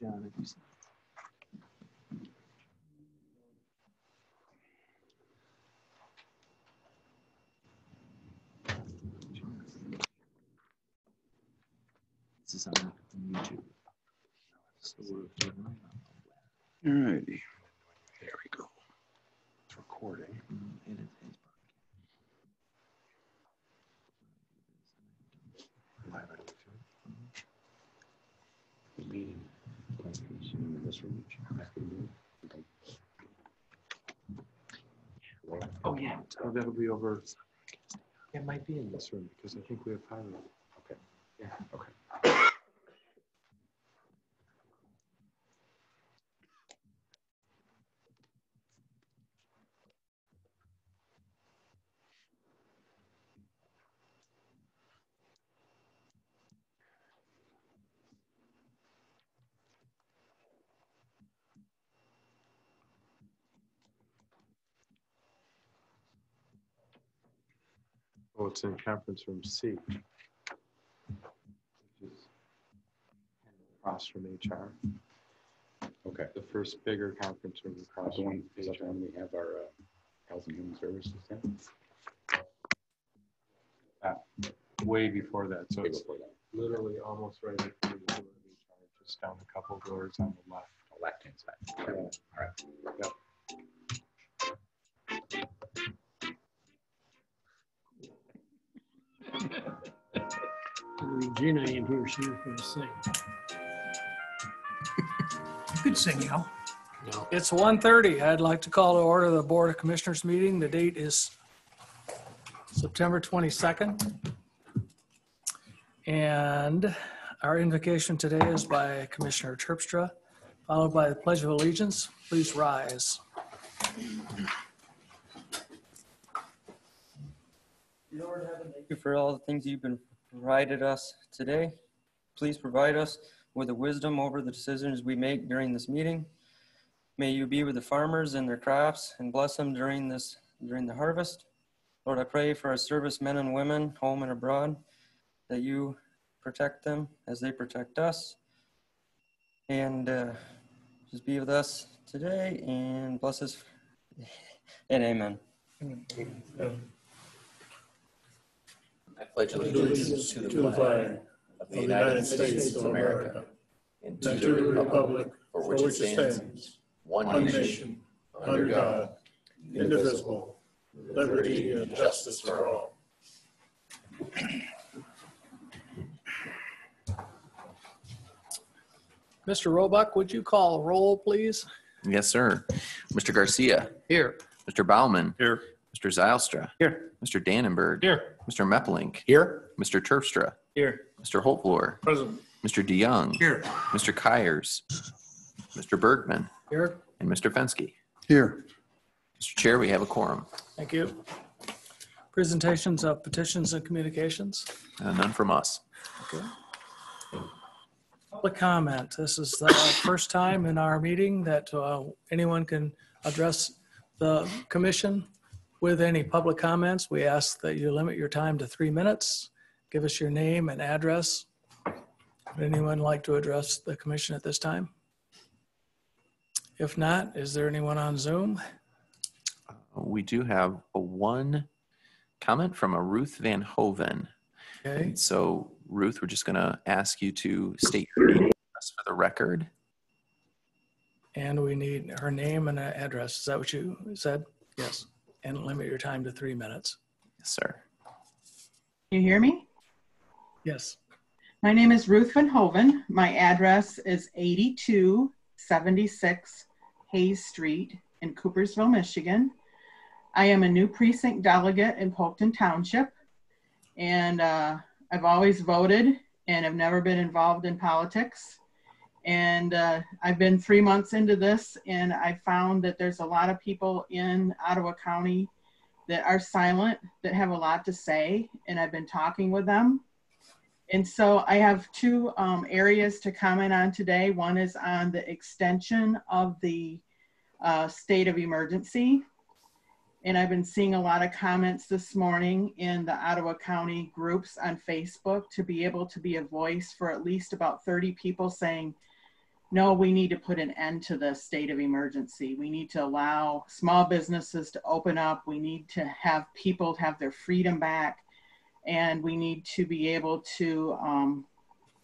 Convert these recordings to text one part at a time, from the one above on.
John, if you see. This is on YouTube. All righty. There we go. It's recording. Mm, it is- it's- Live on YouTube. The meeting. In this room. Oh, yeah. Oh, that'll be over. It might be in this room because I think we have power. Okay. Yeah, okay. It's in conference room C. which is Across from HR. Okay. The first bigger conference room across The from one, is that the HR. one we have our uh, health and human services in? Way before that, so Way it's before that, literally almost right at the door of HR, just down a couple doors on the left. left-hand side. Yeah. All right. Regina ain't here, she was gonna sing. You could sing, Al. No. It's 1:30. I'd like to call to order the Board of Commissioners meeting. The date is September 22nd. And our invocation today is by Commissioner Terpstra, followed by the Pledge of Allegiance. Please rise. Lord, heaven, thank you for all the things you've been provided us today. Please provide us with the wisdom over the decisions we make during this meeting. May you be with the farmers and their crops and bless them during this during the harvest. Lord, I pray for our servicemen and women, home and abroad, that you protect them as they protect us. And uh, just be with us today and bless us. And amen. I pledge allegiance to the flag of the United States of America and to the republic for which it stands, one nation, under God, indivisible, with liberty and justice for all. Mr. Roebuck, would you call roll, please? Yes, sir. Mr. Garcia. Here. Mr. Baumann. Here. Mr. Zylstra. Here. Mr. Dannenberg. Here. Mr. Meppelink. Here? Mr. Terpstra. Here. Mr. Holtvluwer. Present. Mr. DeJong. Here. Mr. Kuyers. Mr. Bergman. Here. And Mr. Fenske. Here. Mr. Chair, we have a quorum. Thank you. Presentations of petitions and communications. Uh, None from us. Okay. Public comment. This is the first time in our meeting that uh, anyone can address the commission with any public comments. We ask that you limit your time to three minutes. Give us your name and address. Would anyone like to address the commission at this time? If not, is there anyone on Zoom? Uh, we do have a one comment from a Ruth Van Hoven. Okay, And so Ruth, we're just going to ask you to state your name for the record. and we need her name and address. Is that what you said? Yes. And limit your time to three minutes. Yes, sir. You hear me? Yes. My name is Ruth Van Hoven. My address is 8276 Hayes Street in Coopersville, Michigan. I am a new precinct delegate in Polkton Township, and uh, I've always voted and have never been involved in politics. And uh, I've been three months into this, and I found that there's a lot of people in Ottawa County that are silent, that have a lot to say, and I've been talking with them. And so I have two um, areas to comment on today. One is on the extension of the uh, state of emergency. And I've been seeing a lot of comments this morning in the Ottawa County groups on Facebook to be able to be a voice for at least about 30 people saying, no, we need to put an end to the state of emergency. We need to allow small businesses to open up. We need to have people have their freedom back. And we need to be able to um,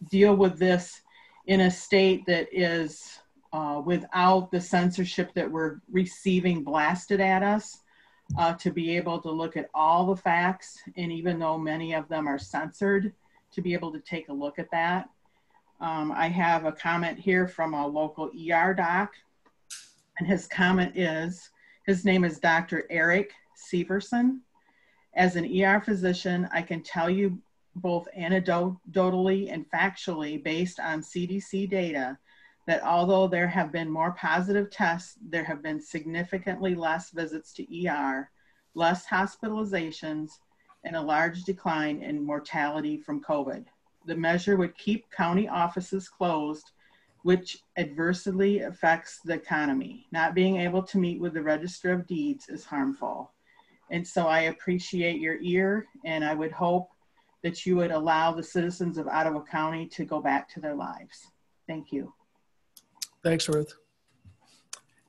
deal with this in a state that is uh, without the censorship that we're receiving blasted at us. Uh, to be able to look at all the facts, and even though many of them are censored, to be able to take a look at that. Um, I have a comment here from a local ER doc, and his comment is his name is Dr. Eric Severson. As an ER physician, I can tell you both anecdotally and factually, based on CDC data, that although there have been more positive tests, there have been significantly less visits to ER, less hospitalizations, and a large decline in mortality from COVID. The measure would keep county offices closed, which adversely affects the economy. Not being able to meet with the Register of Deeds is harmful. And so I appreciate your ear, and I would hope that you would allow the citizens of Ottawa County to go back to their lives. Thank you. Thanks, Ruth.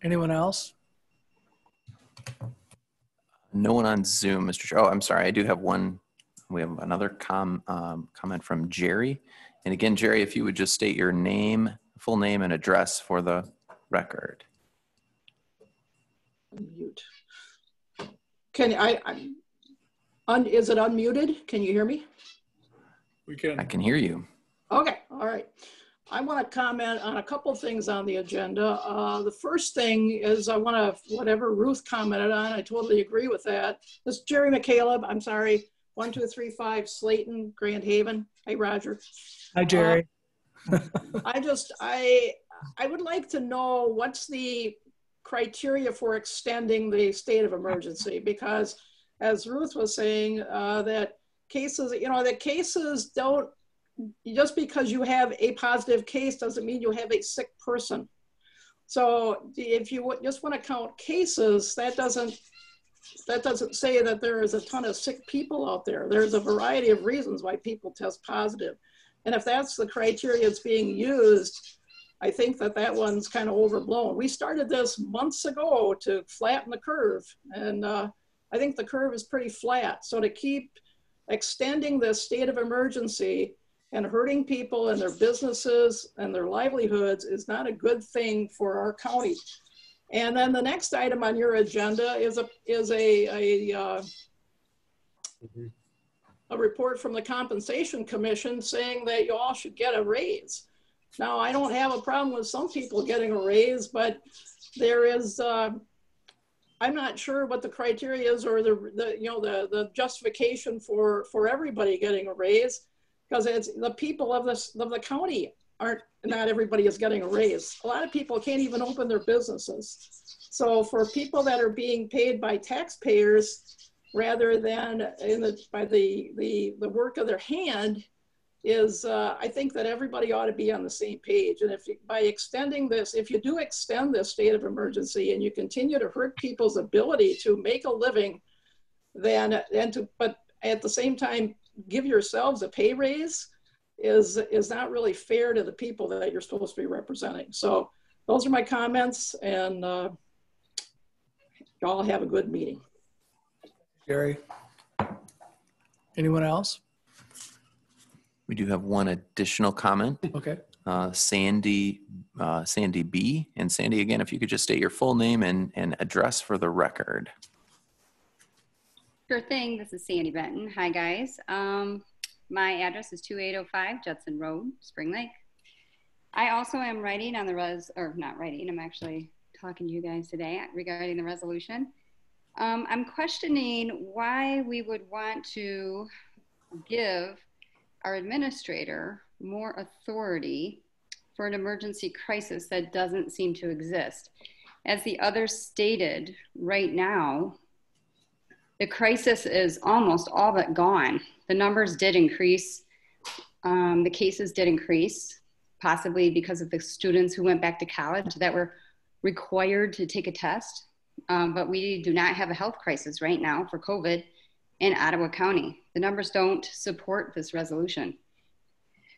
Anyone else? No one on Zoom, Mr. Chair. Oh, I'm sorry. I do have one. We have another com, um, comment from Jerry. And again, Jerry, if you would just state your name, full name and address for the record. Mute. Can I, I'm, un, is it unmuted? Can you hear me? We can. I can hear you. Okay, all right. I want to comment on a couple things on the agenda. Uh, the first thing is I want to, whatever Ruth commented on, I totally agree with that. This is Jerry McCaleb, I'm sorry, 1235 Slayton, Grand Haven. Hey, Roger. Hi, Jerry. Uh, I just, I, I would like to know what's the criteria for extending the state of emergency because as Ruth was saying, uh, that cases, you know, that cases don't just because you have a positive case doesn't mean you have a sick person. So if you just want to count cases, that doesn't that doesn't say that there is a ton of sick people out there. There's a variety of reasons why people test positive. And if that's the criteria that's being used, I think that that one's kind of overblown. We started this months ago to flatten the curve. And uh, I think the curve is pretty flat. So to keep extending the state of emergency and hurting people and their businesses and their livelihoods is not a good thing for our county. And then the next item on your agenda is a is a a, uh, a report from the Compensation Commission saying that you all should get a raise. Now I don't have a problem with some people getting a raise, but there is. Uh, I'm not sure what the criteria is or the, the you know the the justification for for everybody getting a raise because it's the people of this of the county aren't not everybody is getting a raise. A lot of people can't even open their businesses. So for people that are being paid by taxpayers rather than in the by the the the work of their hand is uh, I think that everybody ought to be on the same page. And if you, by extending this, if you do extend this state of emergency and you continue to hurt people's ability to make a living, then and to but at the same time give yourselves a pay raise is is not really fair to the people that you're supposed to be representing. So those are my comments, and uh, y'all have a good meeting. Jerry. Anyone else? We do have one additional comment. Okay. Uh, Sandy, uh, Sandy B. And Sandy, again, if you could just state your full name and, and address for the record. Sure thing. This is Sandy Benton. Hi, guys. Um, my address is 2805 Judson Road, Spring Lake. I also am writing on the res, or not writing, I'm actually talking to you guys today regarding the resolution. Um, I'm questioning why we would want to give our administrator more authority for an emergency crisis that doesn't seem to exist. As the others stated, right now, the crisis is almost all but gone. The numbers did increase. Um, the cases did increase, possibly because of the students who went back to college that were required to take a test. Um, but we do not have a health crisis right now for COVID in Ottawa County. The numbers don't support this resolution.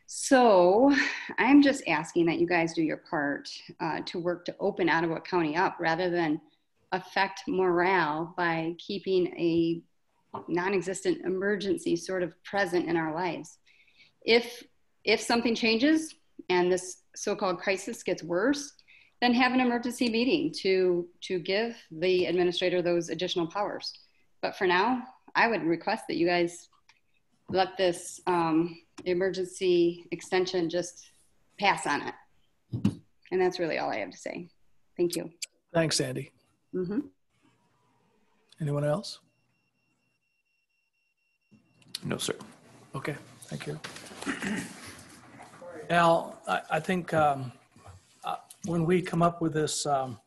So I'm just asking that you guys do your part uh, to work to open Ottawa County up rather than affect morale by keeping a non-existent emergency sort of present in our lives. If if something changes and this so-called crisis gets worse, then have an emergency meeting to to give the administrator those additional powers. But for now, I would request that you guys let this um, emergency extension just pass on it. And that's really all I have to say. Thank you. Thanks, Sandy. Hmm Anyone else? No, sir. Okay, thank you. Al, I, I think um, uh, when we come up with this um,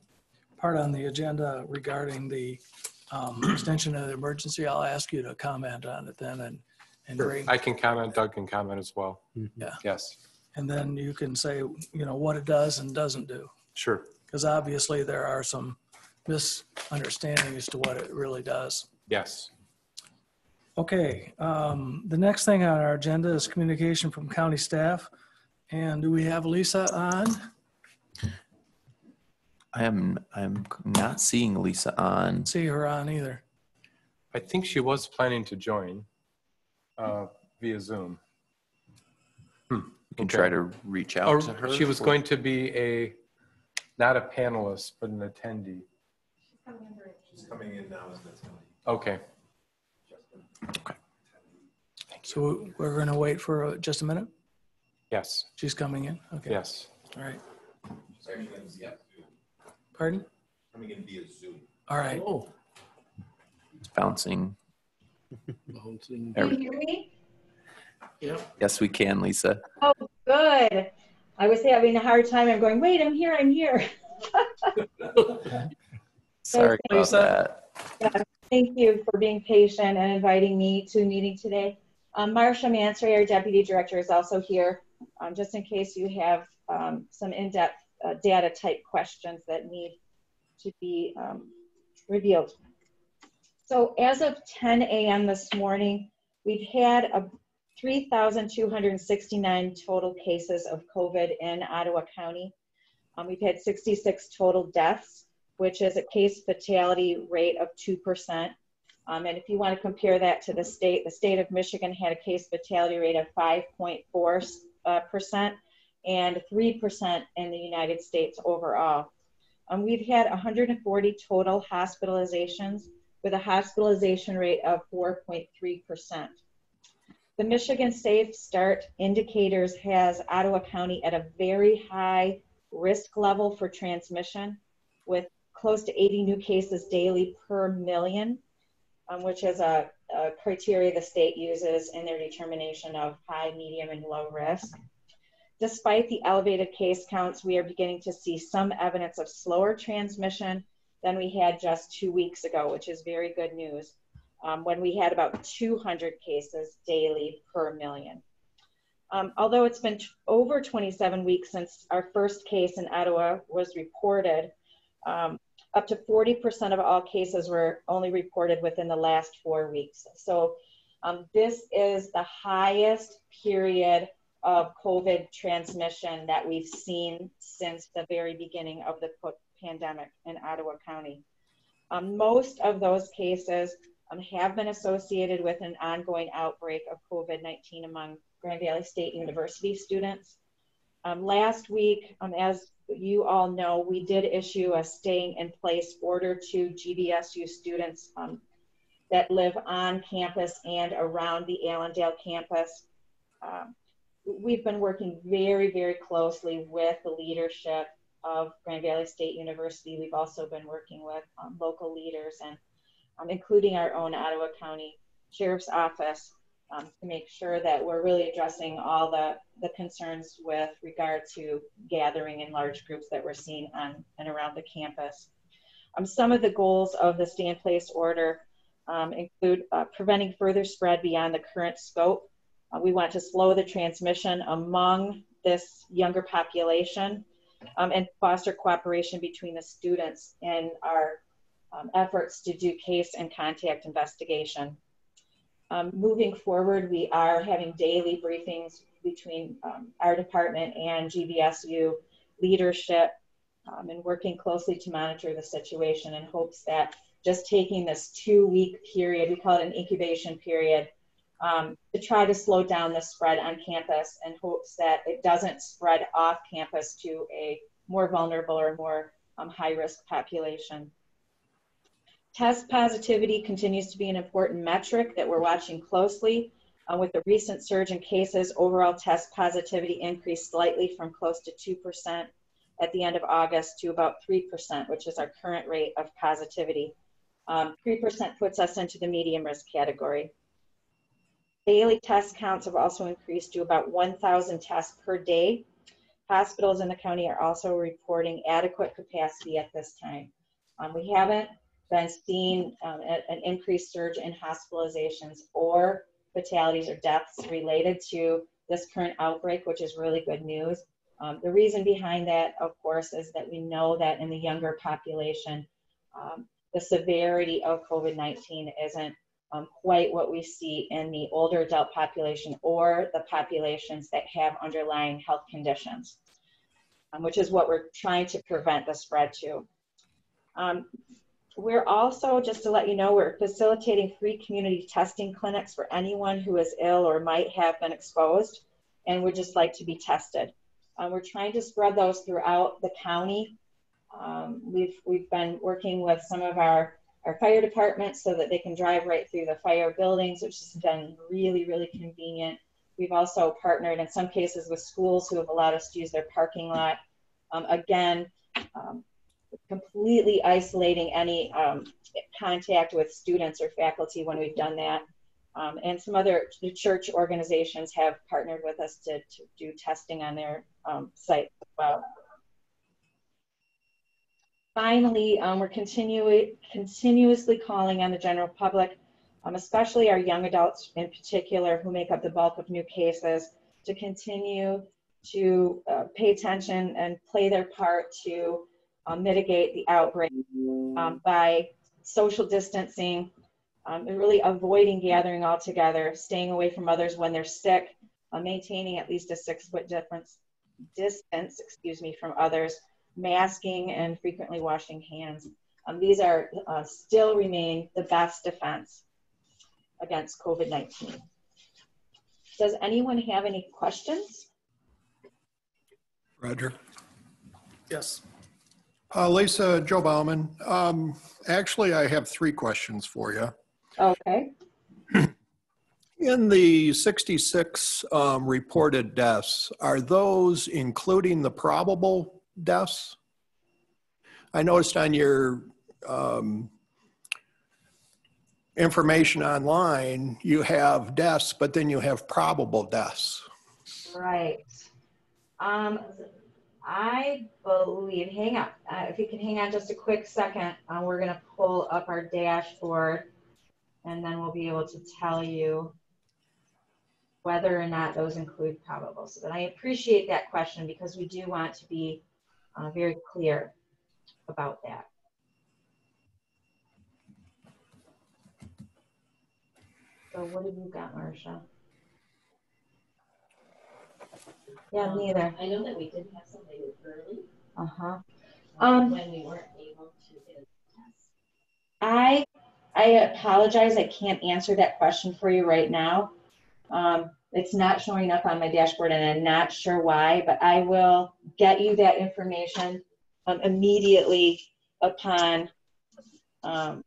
part on the agenda regarding the um, extension of the emergency, I'll ask you to comment on it then and, and Sure. bring, I can comment, Doug can comment as well. Yeah. Yes, and then you can say, you know, what it does and doesn't do. sure. Because obviously there are some misunderstandings as to what it really does. Yes. Okay, um, the next thing on our agenda is communication from county staff. And do we have Lisa on? I am, I'm not seeing Lisa on. See her on either. I think she was planning to join uh, via Zoom. You can Okay. try to reach out Or to her. she was for- going to be a, not a panelist, but an attendee. She's coming in now as an attendee. Okay, So we're going to wait for uh, just a minute? yes, She's coming in? Okay. yes. All right. She's actually in via Zoom. Pardon? Coming in via Zoom. All right. Oh. It's bouncing. bouncing. There Can we- you hear me? Yep. Yes, we can, Lisa. Oh, good. I was having a hard time. I'm going, wait, I'm here, I'm here. Sorry about Lisa. that. Thank you for being patient and inviting me to meeting today. Um, Marcia Mansaray, our Deputy Director, is also here, um, just in case you have um, some in-depth uh, data type questions that need to be um, revealed. So as of 10 a.m. this morning, we've had a 3,269 total cases of COVID in Ottawa County. Um, we've had 66 total deaths, which is a case fatality rate of 2%. Um, and if you want to compare that to the state, the state of Michigan had a case fatality rate of 5.4% uh, and 3% in the United States overall. Um, we've had 140 total hospitalizations with a hospitalization rate of 4.3%. The Michigan Safe Start Indicators has Ottawa County at a very high risk level for transmission with close to 80 new cases daily per million, um, which is a, a criteria the state uses in their determination of high, medium, and low risk. Despite the elevated case counts, we are beginning to see some evidence of slower transmission than we had just two weeks ago, which is very good news, um, when we had about 200 cases daily per million. Um, although it's been over 27 weeks since our first case in Ottawa was reported, um, up to 40% of all cases were only reported within the last four weeks. So um, this is the highest period of COVID transmission that we've seen since the very beginning of the pandemic in Ottawa County. Um, most of those cases um, have been associated with an ongoing outbreak of COVID 19 among Grand Valley State University students. Um, last week, um, as you all know, we did issue a staying in place order to GVSU students um, that live on campus and around the Allendale campus. Um, we've been working very, very closely with the leadership of Grand Valley State University. We've also been working with um, local leaders and um, including our own Ottawa County Sheriff's Office um, to make sure that we're really addressing all the, the concerns with regard to gathering in large groups that we're seeing on and around the campus. Um, some of the goals of the stay in place order um, include uh, preventing further spread beyond the current scope. Uh, we want to slow the transmission among this younger population um, and foster cooperation between the students in our um, efforts to do case and contact investigation. Um, moving forward, we are having daily briefings between um, our department and GVSU leadership um, and working closely to monitor the situation in hopes that just taking this two week period, we call it an incubation period, um, to try to slow down the spread on campus in hopes that it doesn't spread off campus to a more vulnerable or more um, high risk population. Test positivity continues to be an important metric that we're watching closely. Uh, with the recent surge in cases, overall test positivity increased slightly from close to 2% at the end of August to about 3%, which is our current rate of positivity. Um, 3% puts us into the medium risk category. Daily test counts have also increased to about 1,000 tests per day. Hospitals in the county are also reporting adequate capacity at this time. Um, we haven't been seeing um, an increased surge in hospitalizations or fatalities or deaths related to this current outbreak, which is really good news. Um, the reason behind that, of course, is that we know that in the younger population, um, the severity of COVID 19 isn't um, quite what we see in the older adult population or the populations that have underlying health conditions, um, which is what we're trying to prevent the spread to. We're also, just to let you know, we're facilitating free community testing clinics for anyone who is ill or might have been exposed and would just like to be tested. Um, we're trying to spread those throughout the county. Um, we've, we've been working with some of our, our fire departments so that they can drive right through the fire buildings, which has been really, really convenient. We've also partnered in some cases with schools who have allowed us to use their parking lot. Um, again, um, completely isolating any um, contact with students or faculty when we've done that. Um, and some other church organizations have partnered with us to, to do testing on their um, site as well. Finally, um, we're continu continuously calling on the general public, um, especially our young adults in particular who make up the bulk of new cases, to continue to uh, pay attention and play their part to uh, mitigate the outbreak um, by social distancing um, and really avoiding gathering altogether, staying away from others when they're sick, uh, maintaining at least a six foot difference, distance, excuse me, from others, masking and frequently washing hands. Um, these are uh, still remain the best defense against COVID-19. Does anyone have any questions? Roger. Yes. Uh, Lisa, Joe Baumann. Um, actually, I have three questions for you. Okay. In the 66 um, reported deaths, are those including the probable deaths? I noticed on your um, information online, you have deaths, but then you have probable deaths. Right. Um, I believe, hang on, uh, if you can hang on just a quick second, uh, we're going to pull up our dashboard and then we'll be able to tell you whether or not those include probables. But I appreciate that question because we do want to be uh, very clear about that. So what have you got, Marcia? Yeah, neither. I know that we did have somebody early. Uh-huh. Um, when we weren't able to get. I I apologize. I can't answer that question for you right now. Um, it's not showing up on my dashboard and I'm not sure why, but I will get you that information um, immediately upon um,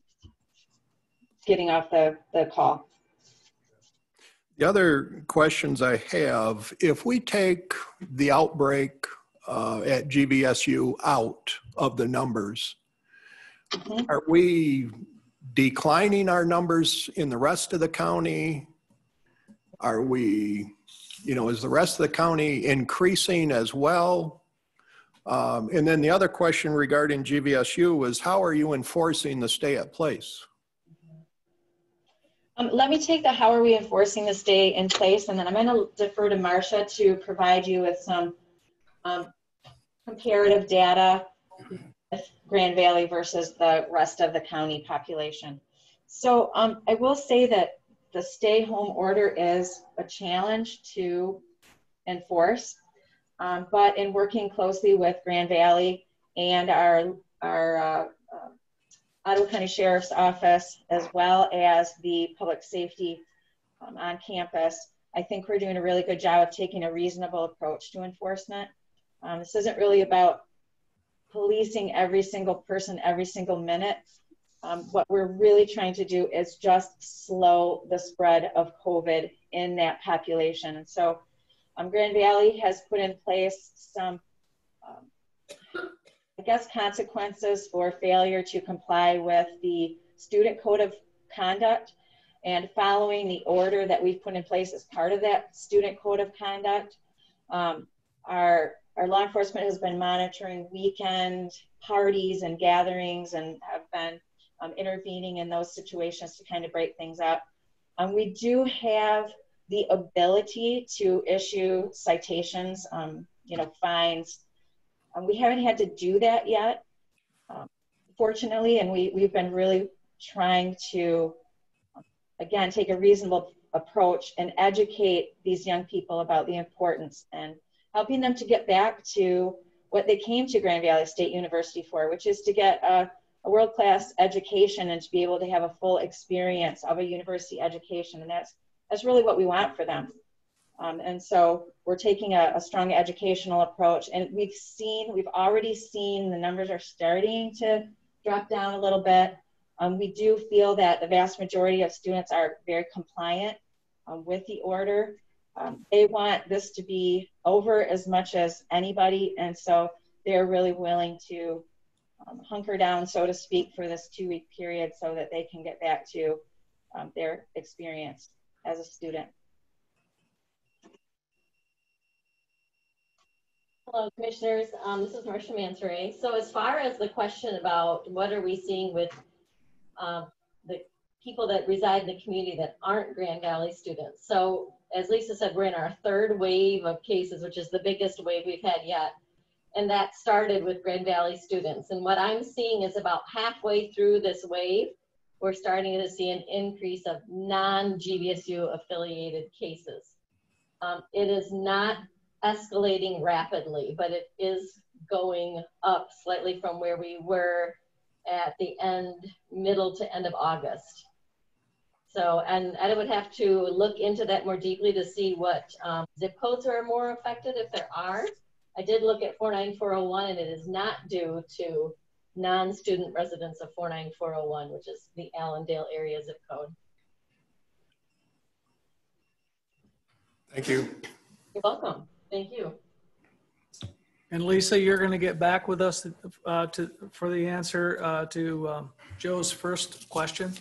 getting off the, the call. The other questions I have, if we take the outbreak uh, at GVSU out of the numbers, Mhm. are we declining our numbers in the rest of the county? Are we, you know, is the rest of the county increasing as well? Um, and then the other question regarding GVSU was how are you enforcing the stay at place? Um, let me take the how are we enforcing the stay in place, and then I'm going to defer to Marcia to provide you with some um, comparative data with Grand Valley versus the rest of the county population. So um, I will say that the stay home order is a challenge to enforce. Um, but in working closely with Grand Valley and our, our uh, uh, Ottawa County Sheriff's Office, as well as the public safety um, on campus, I think we're doing a really good job of taking a reasonable approach to enforcement. Um, this isn't really about policing every single person every single minute. Um, what we're really trying to do is just slow the spread of COVID in that population. And so um, Grand Valley has put in place some, um, I guess, consequences for failure to comply with the student code of conduct and following the order that we've put in place as part of that student code of conduct. Um, our, our law enforcement has been monitoring weekend parties and gatherings and have been um, intervening in those situations to kind of break things up. Um, we do have the ability to issue citations, um, you know, fines. Um, we haven't had to do that yet, um, fortunately, and we, we've been really trying to, again, take a reasonable approach and educate these young people about the importance and helping them to get back to what they came to Grand Valley State University for, which is to get a, a world-class education and to be able to have a full experience of a university education. And that's that's really what we want for them. Um, and so we're taking a, a, strong educational approach and we've seen, we've already seen the numbers are starting to drop down a little bit. Um, we do feel that the vast majority of students are very compliant um, with the order. Um, they want this to be over as much as anybody. And so they're really willing to um, hunker down, so to speak, for this two week period so that they can get back to um, their experience as a student. Hello, commissioners. Um, this is Marcia Mansaray. So as far as the question about what are we seeing with um, the people that reside in the community that aren't Grand Valley students. So as Lisa said, we're in our third wave of cases, which is the biggest wave we've had yet. And that started with Grand Valley students. And what I'm seeing is about halfway through this wave, we're starting to see an increase of non-GVSU affiliated cases. Um, it is not escalating rapidly, but it is going up slightly from where we were at the end, middle to end of August. So, and I would have to look into that more deeply to see what um, zip codes are more affected, if there are. I did look at 49401 and it is not due to non-student residents of 49401, which is the Allendale area zip code. Thank you. You're welcome. Thank you. And Lisa, you're going to get back with us uh, to, for the answer uh, to um, Joe's first question?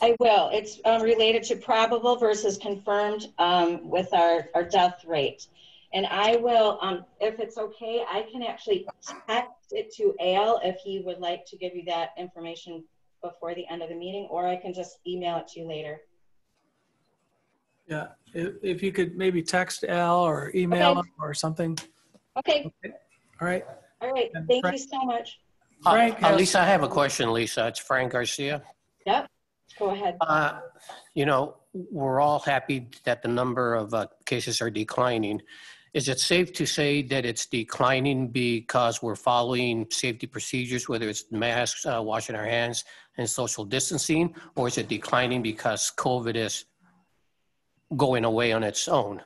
I will. It's um, related to probable versus confirmed um, with our, our death rate. And I will, um, if it's okay, I can actually text it to Al if he would like to give you that information before the end of the meeting, or I can just email it to you later. Yeah, if, if you could maybe text Al or email Okay. him or something. Okay. All right. All right. And Thank Frank- you so much. Uh, Frank uh, has- Lisa, I have a question, Lisa. It's Frank Garcia. Yep. Go ahead. Uh, You know, we're all happy that the number of uh, cases are declining. Is it safe to say that it's declining because we're following safety procedures, whether it's masks, uh, washing our hands, and social distancing? Or is it declining because COVID is going away on its own?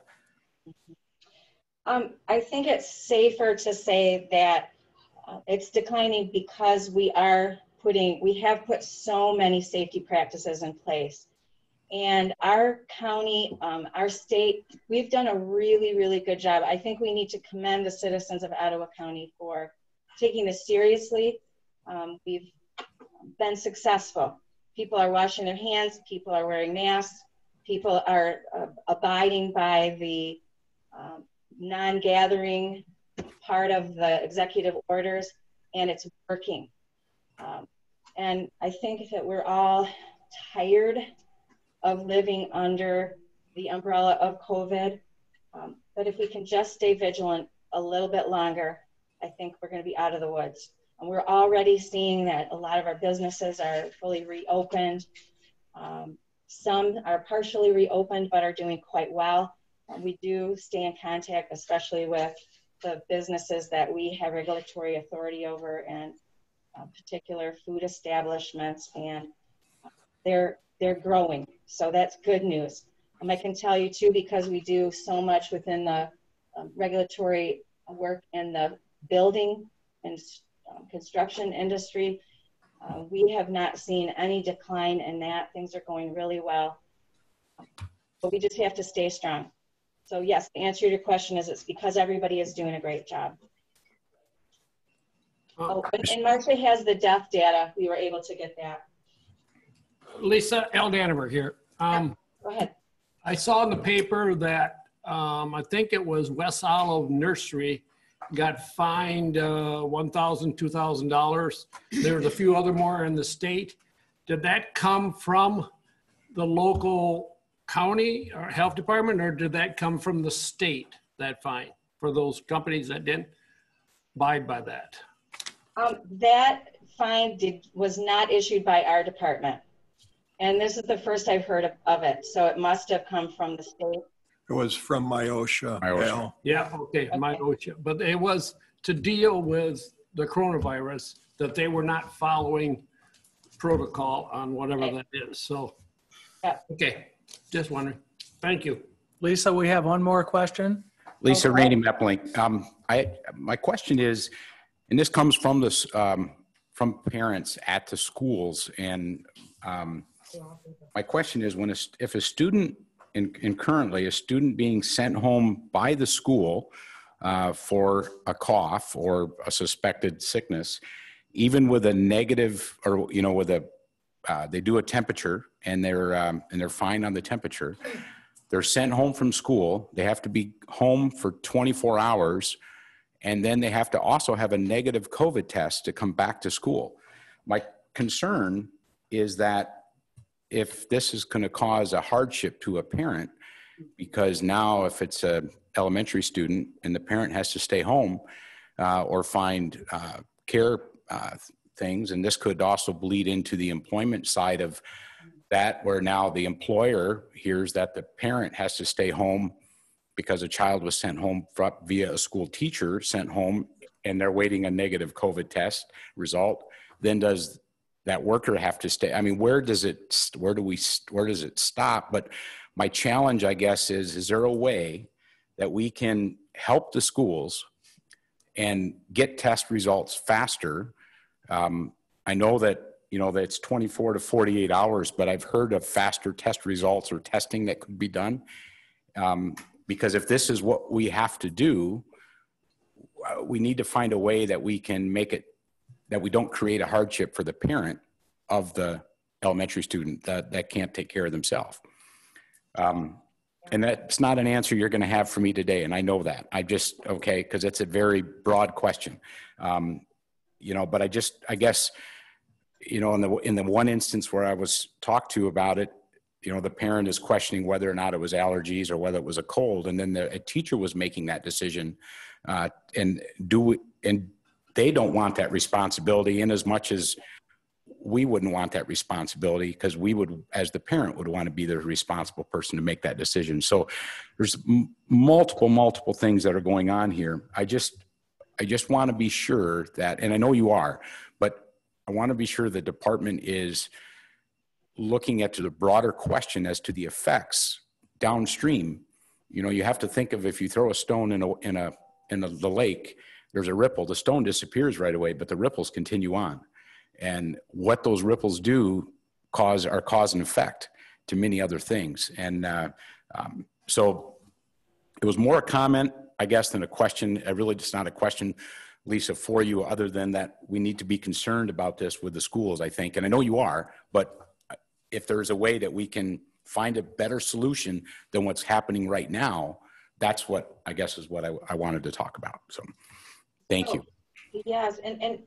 Um, I think it's safer to say that uh, it's declining because we are putting, we have put so many safety practices in place. And our county, um, our state, we've done a really, really good job. I think we need to commend the citizens of Ottawa County for taking this seriously. Um, we've been successful. People are washing their hands, people are wearing masks, people are uh, abiding by the um, non-gathering part of the executive orders, and it's working. Um, and I think that we're all tired of living under the umbrella of COVID. Um, but if we can just stay vigilant a little bit longer, I think we're going to be out of the woods. And we're already seeing that a lot of our businesses are fully reopened. Um, Some are partially reopened but are doing quite well. We do stay in contact, especially with the businesses that we have regulatory authority over and uh, particular food establishments, and they're they're growing. So that's good news. Um, I can tell you too, because we do so much within the um, regulatory work in the building and um, construction industry. Uh, we have not seen any decline in that. Things are going really well. But we just have to stay strong. So yes, the answer to your question is it's because everybody is doing a great job. Oh, and, and Marcia has the death data. We were able to get that. Lisa L. Dannenberg here. Um, Go ahead. I saw in the paper that um, I think it was West Olive Nursery got fined uh, $1,000, $2,000. There was a few other more in the state. Did that come from the local county or health department, or did that come from the state, that fine, for those companies that didn't abide by that? Um, that fine did, was not issued by our department. And this is the first I've heard of, of it. So it must have come from the state. It was from MIOSHA. MIOSHA. Al. Yeah, okay, MIOSHA. But it was to deal with the coronavirus, that they were not following protocol on whatever that is, so. Yeah. Okay, just wondering. Thank you. Lisa, we have one more question. Lisa Okay. Randy Meppelink. Um, I, my question is, and this comes from this, um, from parents at the schools and, um, my question is when a, st- if a student and, and currently a student being sent home by the school uh, for a cough or a suspected sickness, even with a negative or you know with a uh, they do a temperature and they're um, and they're fine on the temperature, they're sent home from school. They have to be home for 24 hours, and then they have to also have a negative COVID test to come back to school. My concern is that if this is going to cause a hardship to a parent, because now if it's a elementary student and the parent has to stay home uh, or find uh, care uh, things, and this could also bleed into the employment side of that, where now the employer hears that the parent has to stay home because a child was sent home via a school teacher sent home and they're waiting a negative COVID test result, then does that worker have to stay? I mean, where does it, where do we, where does it stop? But my challenge, I guess, is, is there a way that we can help the schools and get test results faster? Um, I know that, you know, that it's 24 to 48 hours, but I've heard of faster test results or testing that could be done. Um, because if this is what we have to do, uh, we need to find a way that we can make it that we don't create a hardship for the parent of the elementary student that, that can't take care of themselves. Um, and that's not an answer you're going to have for me today. And I know that. I just, okay, because it's a very broad question. Um, you know, but I just, I guess, you know, in the, in the one instance where I was talked to about it, you know, the parent is questioning whether or not it was allergies or whether it was a cold. And then the a teacher was making that decision. Uh, and do we, and they don't want that responsibility in as much as we wouldn't want that responsibility because we would as the parent would want to be the responsible person to make that decision. So there's m- multiple multiple things that are going on here. I just i just want to be sure that and i know you are but i want to be sure the department is looking at the broader question as to the effects downstream. You know you have to think of if you throw a stone in a in a in a, the lake there's a ripple. The stone disappears right away but the ripples continue on. And what those ripples do cause are cause and effect to many other things. And uh, um, so it was more a comment i guess than a question. It really just not a question lisa for you other than that we need to be concerned about this with the schools i think. And i know you are but if there's a way that we can find a better solution than what's happening right now that's what i guess is what i, I wanted to talk about so thank you Yes, and, and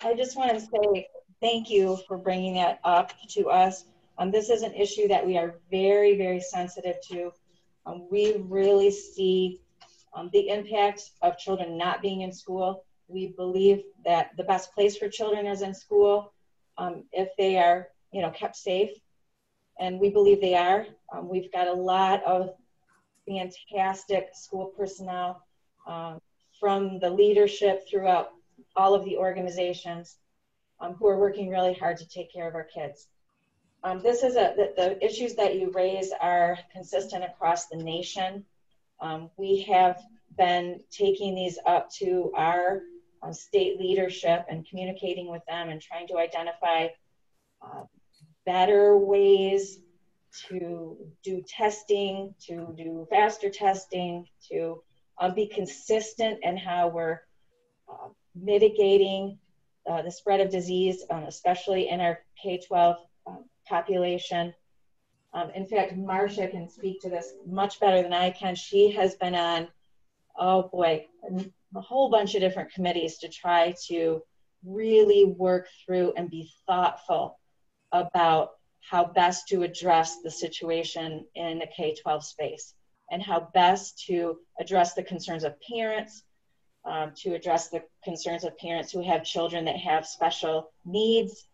I just want to say thank you for bringing that up to us. Um, this is an issue that we are very, very sensitive to. Um, we really see um, the impact of children not being in school. We believe that the best place for children is in school um, if they are, you know, kept safe. and we believe they are. Um, we've got a lot of fantastic school personnel um, from the leadership throughout all of the organizations um, who are working really hard to take care of our kids. Um, this is a, the, the, issues that you raise are consistent across the nation. Um, we have been taking these up to our uh, state leadership and communicating with them and trying to identify uh, better ways to do testing, to do faster testing, to uh, be consistent in how we're uh, mitigating uh, the spread of disease, um, especially in our K-12 um, population. Um, in fact, Marcia can speak to this much better than I can. She has been on, oh boy, a whole bunch of different committees to try to really work through and be thoughtful about how best to address the situation in the K 12 space and how best to address the concerns of parents, um, to address the concerns of parents who have children that have special needs.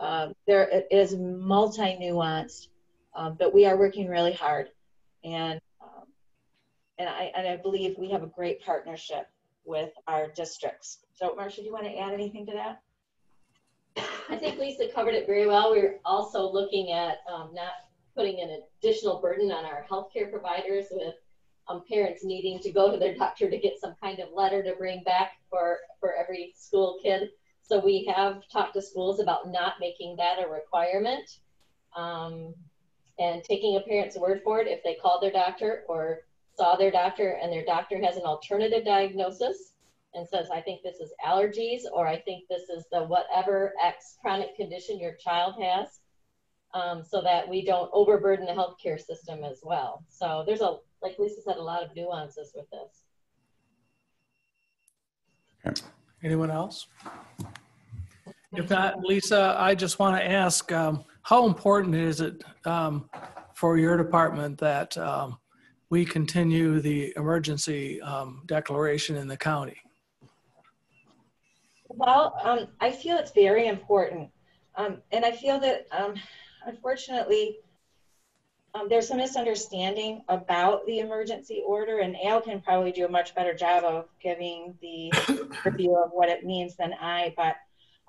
Um, there is multi nuanced, um, but we are working really hard. And, um, and, I, and I believe we have a great partnership with our districts. So, Marcia, do you want to add anything to that? I think Lisa covered it very well. We're also looking at um, not putting an additional burden on our healthcare providers with um, parents needing to go to their doctor to get some kind of letter to bring back for, for every school kid. So we have talked to schools about not making that a requirement um, and taking a parent's word for it if they called their doctor or saw their doctor and their doctor has an alternative diagnosis and says, I think this is allergies, or I think this is the whatever X chronic condition your child has, um, so that we don't overburden the healthcare system as well. So there's a, like Lisa said, a lot of nuances with this. Anyone else? If not, Lisa, I just want to ask, um, how important is it um, for your department that um, we continue the emergency um, declaration in the county? Well, um, I feel it's very important. Um, and I feel that, um, unfortunately, um, there's some misunderstanding about the emergency order, and Al can probably do a much better job of giving the review of what it means than I. But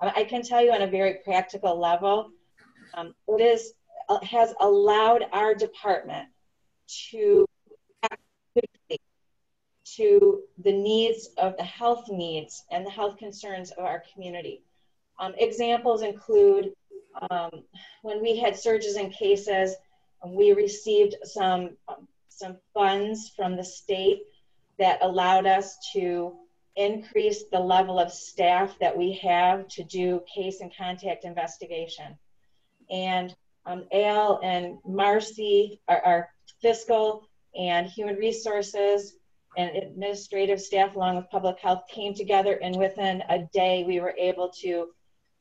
I can tell you on a very practical level, um, it is uh, has allowed our department to to the needs of the health needs and the health concerns of our community. Um, examples include um, when we had surges in cases, we received some, um, some funds from the state that allowed us to increase the level of staff that we have to do case and contact investigation. And um, Al and Marcy, our, our fiscal and human resources, and administrative staff along with public health came together and within a day we were able to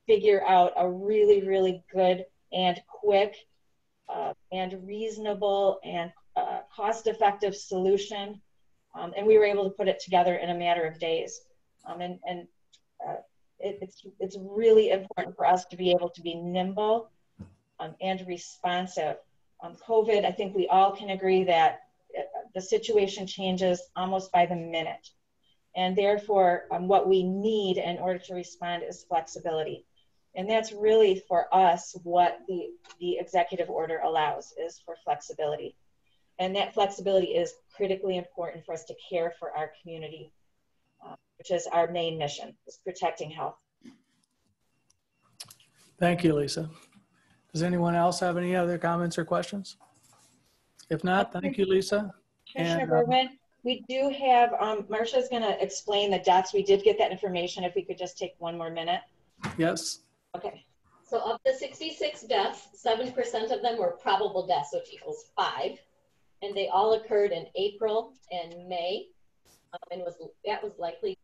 figure out a really really good and quick uh, and reasonable and uh, cost effective solution um, and we were able to put it together in a matter of days um, and, and uh, it, it's, it's really important for us to be able to be nimble um, and responsive um, covid i think we all can agree that the situation changes almost by the minute. And therefore, um, what we need in order to respond is flexibility. And that's really for us what the, the executive order allows is for flexibility. And that flexibility is critically important for us to care for our community, uh, which is our main mission, is protecting health. Thank you, Lisa. Does anyone else have any other comments or questions? If not, thank you, Lisa. Commissioner and, um, we do have, um, Marcia's going to explain the deaths. We did get that information. If we could just take one more minute. Yes. Okay. So of the 66 deaths, 7% of them were probable deaths, which equals five. And they all occurred in April and May. Um, and was that was likely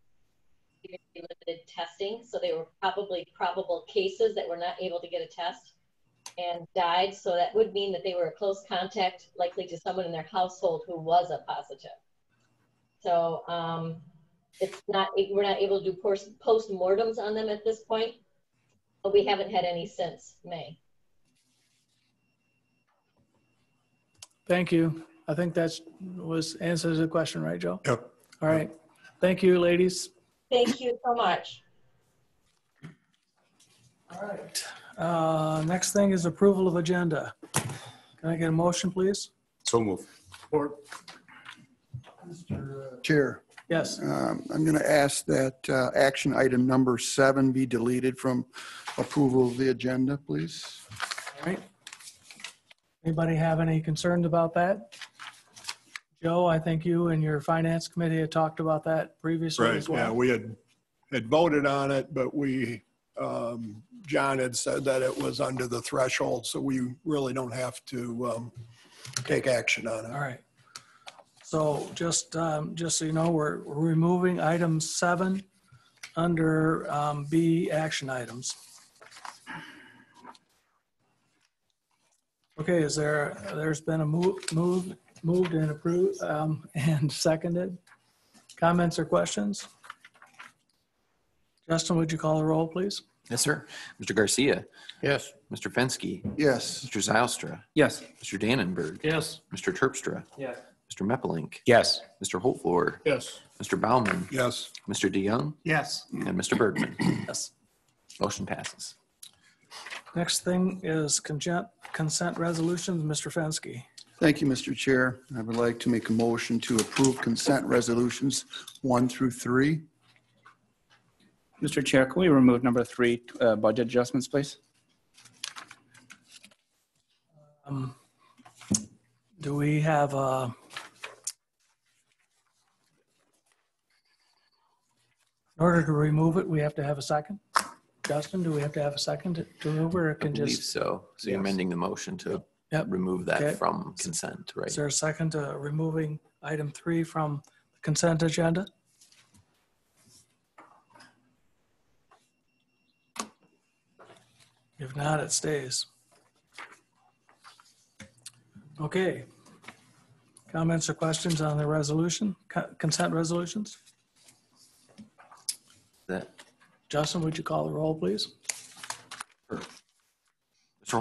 limited testing. So they were probably probable cases that were not able to get a test and died. So that would mean that they were a close contact, likely to someone in their household who was a positive. So um, it's not we're not able to do post mortems on them at this point, but we haven't had any since May. Thank you. I think that's was answers the question, right, Joe? Yep. All right. Thank you, ladies. Thank you so much. All right. Uh, next thing is approval of agenda. Can I get a motion, please? So move. Or Mr. Chair, Yes. um, I'm going to ask that uh, action item number seven be deleted from approval of the agenda, please. All right. Anybody have any concerns about that? Joe, I think you and your finance committee had talked about that previously Right, as yeah, well. we had, had voted on it, but we, um, John had said that it was under the threshold, so we really don't have to, um, take action on it. All right. So just, um, just so you know, we're we're removing item seven under um, B, action items. Okay, is there, there's been a move, moved, moved and approved um, and seconded. Comments or questions? Justin, would you call the roll, please? Yes, sir. Mr. Garcia, Yes. Mr. Fenske, Yes. Mr. Zylstra, Yes. Mr. Dannenberg, Yes. Mr. Terpstra, Yes. Mr. Meppelink, Yes. Mr. Holtvluwer, Yes. Mr. Baumann, Yes, Mr. DeJong, Yes. and Mr. Bergman. Yes. Motion passes. Next thing is consent, consent resolutions, Mr. Fenske. Thank you, Mr. Chair. I would like to make a motion to approve consent resolutions one through three. Mr. Chair, can we remove number three, uh, budget adjustments, please? Um, Do we have a? In order to remove it, we have to have a second? Justin, do we have to have a second to- remove it or it I can believe just? so. So you're Yes. amending the motion to Yep. remove Okay. that from consent, right? Is there a second to removing item three from the consent agenda? If not, it stays. Okay. Comments or questions on the resolution, co- consent resolutions? That, Justin, would you call the roll, please? Mr.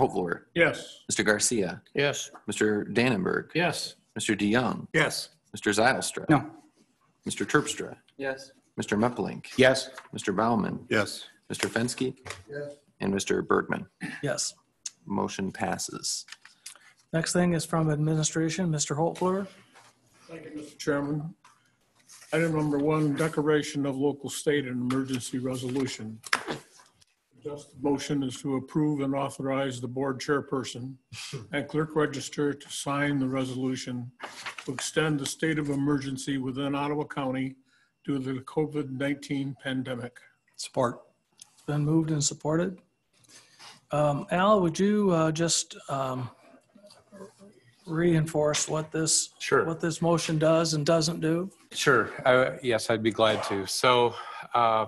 Holtvluwer, Yes. Mr. Garcia, Yes. Mr. Dannenberg, Yes. Mr. DeJong, yes, Mr. Zylstra. No. Mr. Terpstra, Yes. Mr. Meppelink, Yes. Mr. Baumann, yes, Mr. Fenske, Yes. and Mr. Bergman. Yes. Motion passes. Next thing is from administration, Mr. Holtvluwer. Thank you, Mr. Chairman. Item number one, declaration of local state and emergency resolution. Just the motion is to approve and authorize the board chairperson and clerk register to sign the resolution to extend the state of emergency within Ottawa County due to the COVID-19 pandemic. support. Been moved and supported. Um, Al, would you uh, just um, reinforce what this, Sure. what this motion does and doesn't do? Sure. I- Yes, I'd be glad to. So uh,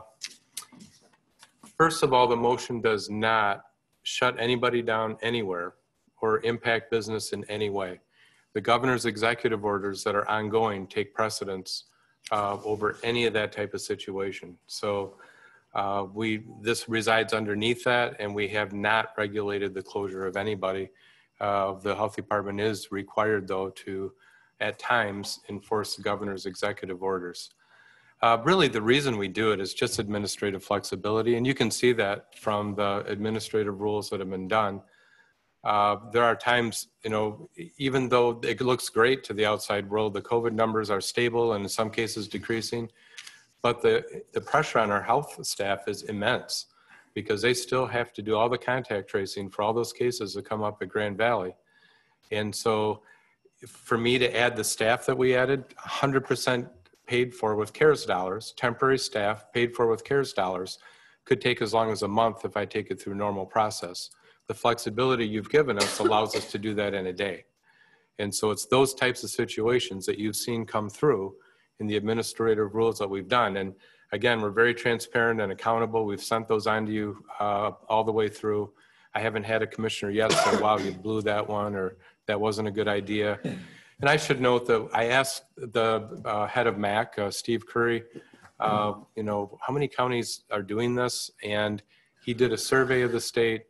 first of all, the motion does not shut anybody down anywhere or impact business in any way. The governor's executive orders that are ongoing take precedence uh, over any of that type of situation. So uh, we, this resides underneath that, and we have not regulated the closure of anybody. Uh, The health department is required, though, to, at times, enforce the governor's executive orders. Uh, Really, the reason we do it is just administrative flexibility, and you can see that from the administrative rules that have been done. Uh, There are times, you know, even though it looks great to the outside world, the COVID numbers are stable and in some cases decreasing. But the, the pressure on our health staff is immense because they still have to do all the contact tracing for all those cases that come up at Grand Valley. And so for me to add the staff that we added, 100% paid for with CARES dollars, temporary staff paid for with CARES dollars, could take as long as a month if I take it through normal process. The flexibility you've given us allows us to do that in a day. And so it's those types of situations that you've seen come through in the administrative rules that we've done. And again, we're very transparent and accountable. We've sent those on to you uh, all the way through. I haven't had a commissioner yet say, wow, you blew that one, or that wasn't a good idea. And I should note that I asked the uh, head of MAC, uh, Steve Currie, uh, you know, how many counties are doing this? And he did a survey of the state.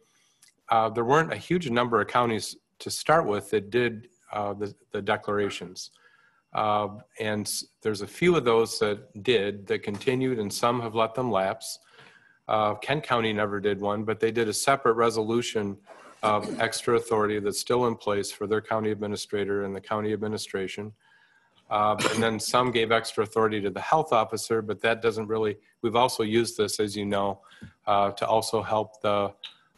Uh, there weren't a huge number of counties to start with that did uh, the, the declarations. Uh, and there's a few of those that did, that continued, and some have let them lapse. Uh, Kent County never did one, but they did a separate resolution of extra authority that's still in place for their county administrator and the county administration. Uh, And then some gave extra authority to the health officer, but that doesn't really, we've also used this, as you know, uh, to also help the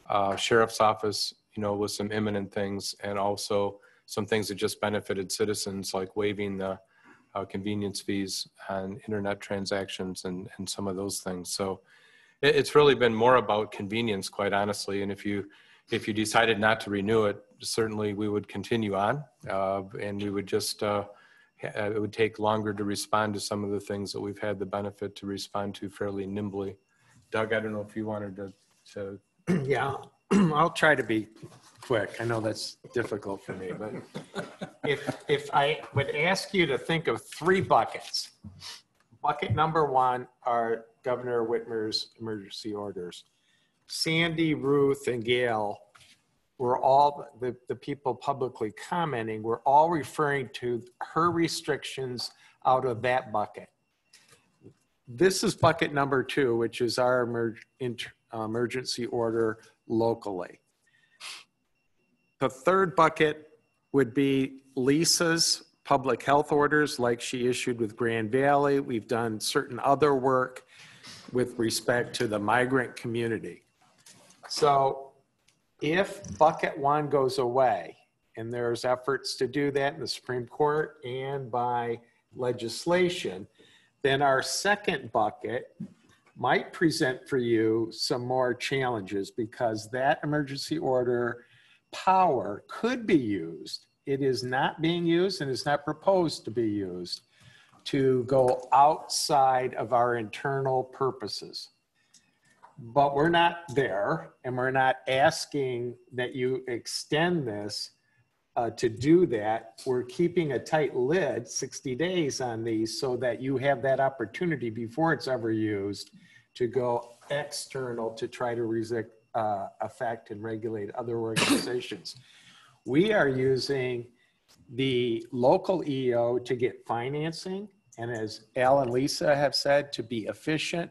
uh, sheriff's office, you know, with some imminent things and also some things that just benefited citizens, like waiving the uh, convenience fees on internet transactions and, and some of those things. So it, it's really been more about convenience, quite honestly. And if you, if you decided not to renew it, certainly we would continue on uh, and we would just, uh, it would take longer to respond to some of the things that we've had the benefit to respond to fairly nimbly. Doug, I don't know if you wanted to, to Yeah, I'll try to be quick. I know that's difficult for me, but if, if I would ask you to think of three buckets. Bucket number one are Governor Whitmer's emergency orders. Sandy, Ruth, and Gail were all, the, the people publicly commenting, were all referring to her restrictions out of that bucket. This is bucket number two, which is our uh, emergency order locally. The third bucket would be Lisa's public health orders like she issued with Grand Valley. We've done certain other work with respect to the migrant community. So if bucket one goes away, and there's efforts to do that in the Supreme Court and by legislation, then our second bucket might present for you some more challenges because that emergency order power could be used. It is not being used and is not proposed to be used to go outside of our internal purposes. But we're not there and we're not asking that you extend this uh, to do that. We're keeping a tight lid, 60 days on these, so that you have that opportunity before it's ever used to go external to try to resist, uh, affect and regulate other organizations. we are using the local EO to get financing, and as Al and Lisa have said, to be efficient,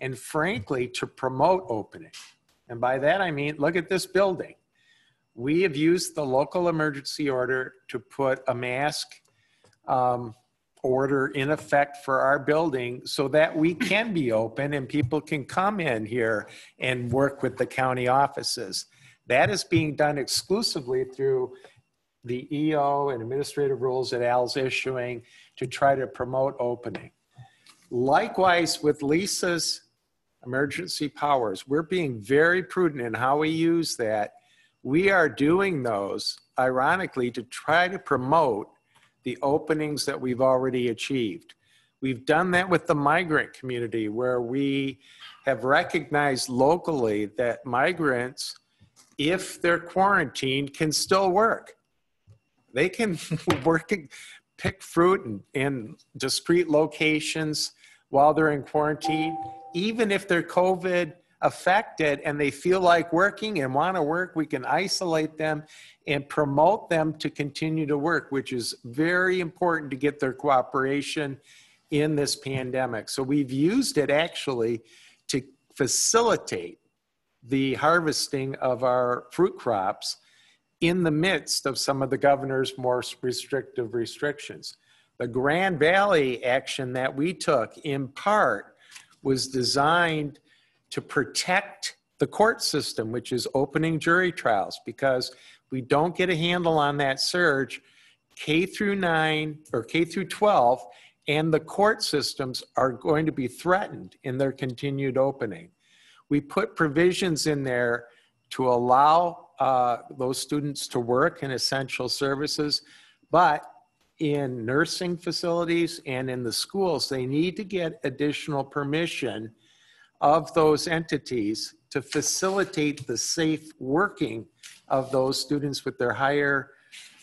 and frankly, to promote opening. And by that I mean, look at this building we have used the local emergency order to put a mask um, order in effect for our building so that we can be open and people can come in here and work with the county offices. That is being done exclusively through the EO and administrative rules that Al's issuing to try to promote opening. Likewise, with Lisa's emergency powers, we're being very prudent in how we use that we are doing those, ironically, to try to promote the openings that we've already achieved. We've done that with the migrant community where we have recognized locally that migrants, if they're quarantined, can still work. They can work, pick fruit in, in discrete locations while they're in quarantine, even if they're COVID affected and they feel like working and want to work, we can isolate them and promote them to continue to work, which is very important to get their cooperation in this pandemic. So we've used it actually to facilitate the harvesting of our fruit crops in the midst of some of the governor's more restrictive restrictions. The Grand Valley action that we took in part was designed to protect the court system, which is opening jury trials, because we don't get a handle on that surge, K through nine or K through 12 and the court systems are going to be threatened in their continued opening. We put provisions in there to allow uh, those students to work in essential services, but in nursing facilities and in the schools, they need to get additional permission of those entities to facilitate the safe working of those students with their higher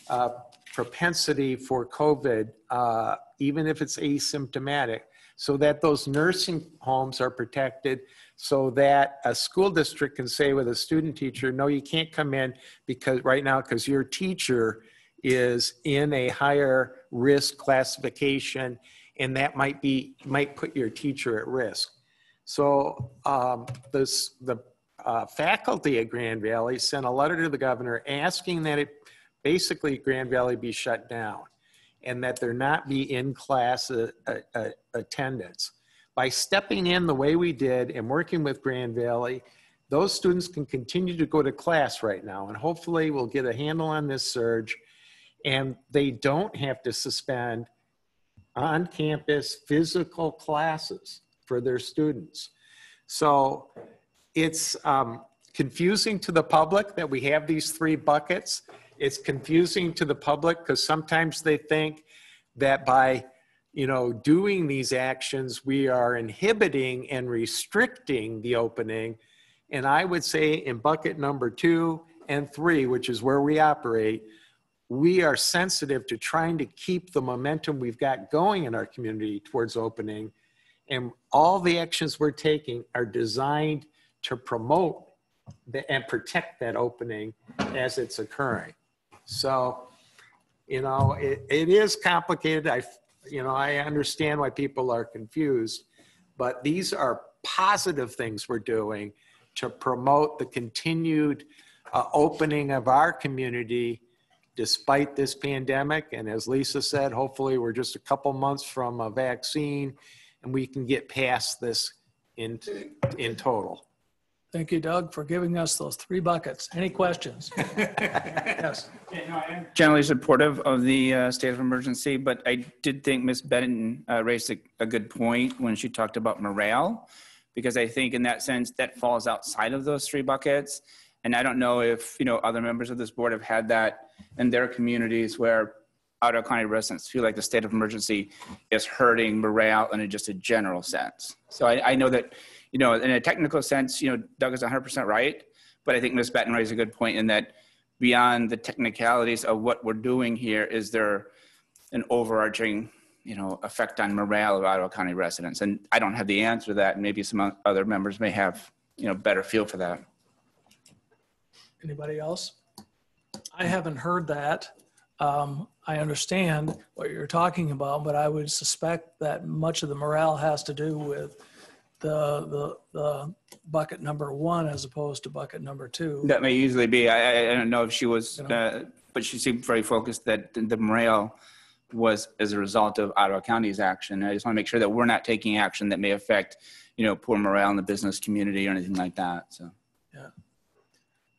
uh, propensity for COVID, uh, even if it's asymptomatic, so that those nursing homes are protected, so that a school district can say with a student teacher, no, you can't come in because right now, because your teacher is in a higher risk classification, and that might be, might put your teacher at risk. So um, this, the uh, faculty at Grand Valley sent a letter to the governor asking that it, basically Grand Valley be shut down and that there not be in-class uh, uh, attendance. By stepping in the way we did and working with Grand Valley, those students can continue to go to class right now and hopefully we'll get a handle on this surge and they don't have to suspend on-campus physical classes for their students. So it's um, confusing to the public that we have these three buckets. It's confusing to the public because sometimes they think that by you know, doing these actions, we are inhibiting and restricting the opening. And I would say in bucket number two and three, which is where we operate, we are sensitive to trying to keep the momentum we've got going in our community towards opening. And all the actions we're taking are designed to promote the, and protect that opening as it's occurring. So, you know, it, it is complicated. I, you know, I understand why people are confused, but these are positive things we're doing to promote the continued uh, opening of our community despite this pandemic. And as Lisa said, hopefully we're just a couple months from a vaccine and we can get past this in, in total. Thank you, Doug, for giving us those three buckets. Any questions? Yes. Generally supportive of the uh, state of emergency, but I did think Ms. Benton uh, raised a, a good point when she talked about morale, because I think in that sense that falls outside of those three buckets. And I don't know if, you know, other members of this board have had that in their communities where Ottawa County residents feel like the state of emergency is hurting morale in just a general sense. So I, I know that, you know, in a technical sense, you know, Doug is 100% right, but I think Ms. Batten raised a good point in that beyond the technicalities of what we're doing here, is there an overarching, you know, effect on morale of Ottawa County residents? And I don't have the answer to that. and Maybe some other members may have, you know, better feel for that. Anybody else? I haven't heard that. Um, I understand what you're talking about, but I would suspect that much of the morale has to do with the, the, the bucket number one as opposed to bucket number two. That may easily be. I, I- don't know if she was, uh, but she seemed very focused that the- the morale was as a result of Ottawa County's action. I just want to make sure that we're not taking action that may affect, you know, poor morale in the business community or anything like that. So. Yeah.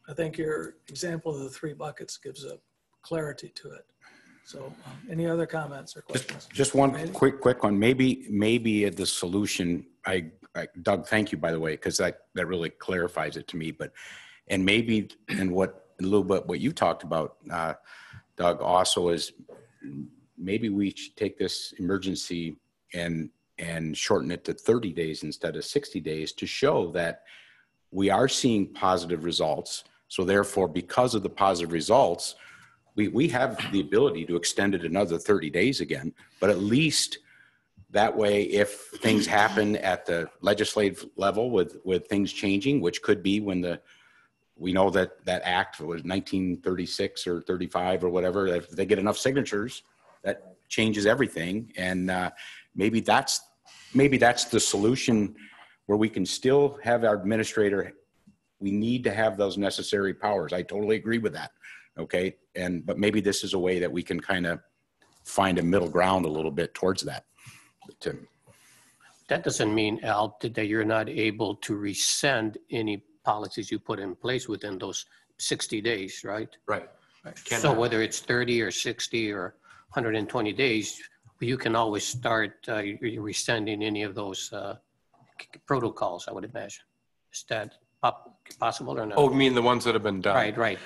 I think your example of the three buckets gives a clarity to it. So um, any other comments or questions? Just one Randy? quick, quick one. Maybe, maybe the solution, I, I- Doug, thank you, by the way, because that, that really clarifies it to me, but, and maybe, and what, a little bit what you talked about, uh, Doug, also is maybe we should take this emergency and, and shorten it to 30 days instead of 60 days to show that we are seeing positive results. So therefore, because of the positive results, we, we have the ability to extend it another 30 days again, but at least that way, if things happen at the legislative level with, with things changing, which could be when the, we know that that act was 1936 or 35 or whatever, if they get enough signatures, that changes everything. And uh, maybe that's, maybe that's the solution where we can still have our administrator, we need to have those necessary powers. I totally agree with that. Okay. And, but maybe this is a way that we can kind of find a middle ground a little bit towards that. To, That doesn't mean, Al, that you're not able to rescind any policies you put in place within those 60 days, right? Right. So whether it's 30 or 60 or 120 days, you can always start uh, re- rescinding any of those uh, c- protocols, I would imagine. Is that possible or not? Oh, you mean the ones that have been done? Right, right.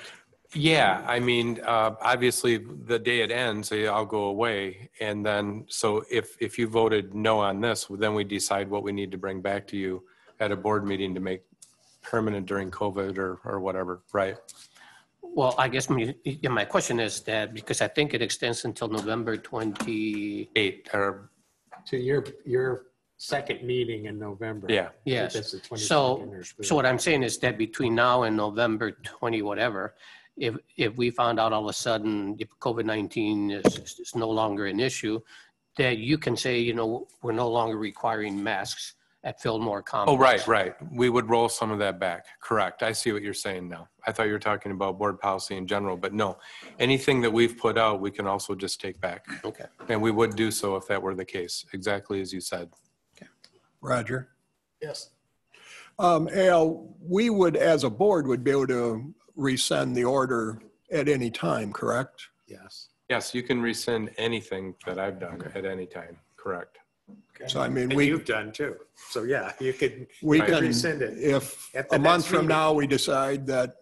Yeah, I mean, uh, obviously, the day it ends, I'll go away. And then, so if, if you voted no on this, then we decide what we need to bring back to you at a board meeting to make permanent during COVID or, or whatever, right? Well, I guess my, my question is that, because I think it extends until November 20. Eight, or, To your, your second meeting in November. yeah. Yes. That's the 22nd So, or so what I'm saying is that between now and November 20 whatever, if, if we found out all of a sudden if COVID-19 is, is no longer an issue, that you can say, you know, we're no longer requiring masks at Fillmore Complex. Oh, right, right. We would roll some of that back. Correct. I see what you're saying now. I thought you were talking about board policy in general, but no. Anything that we've put out, we can also just take back. Okay. And we would do so if that were the case, exactly as you said. Okay. Roger? Yes. Um, Al, we would, as a board, would be able to rescind the order at any time, correct? Yes. Yes, you can rescind anything that I've done at any time. Correct. So I mean, And we, you've done too. So yeah, you could. we you could can, Rescind it. if At the a month next from meeting. now, we decide that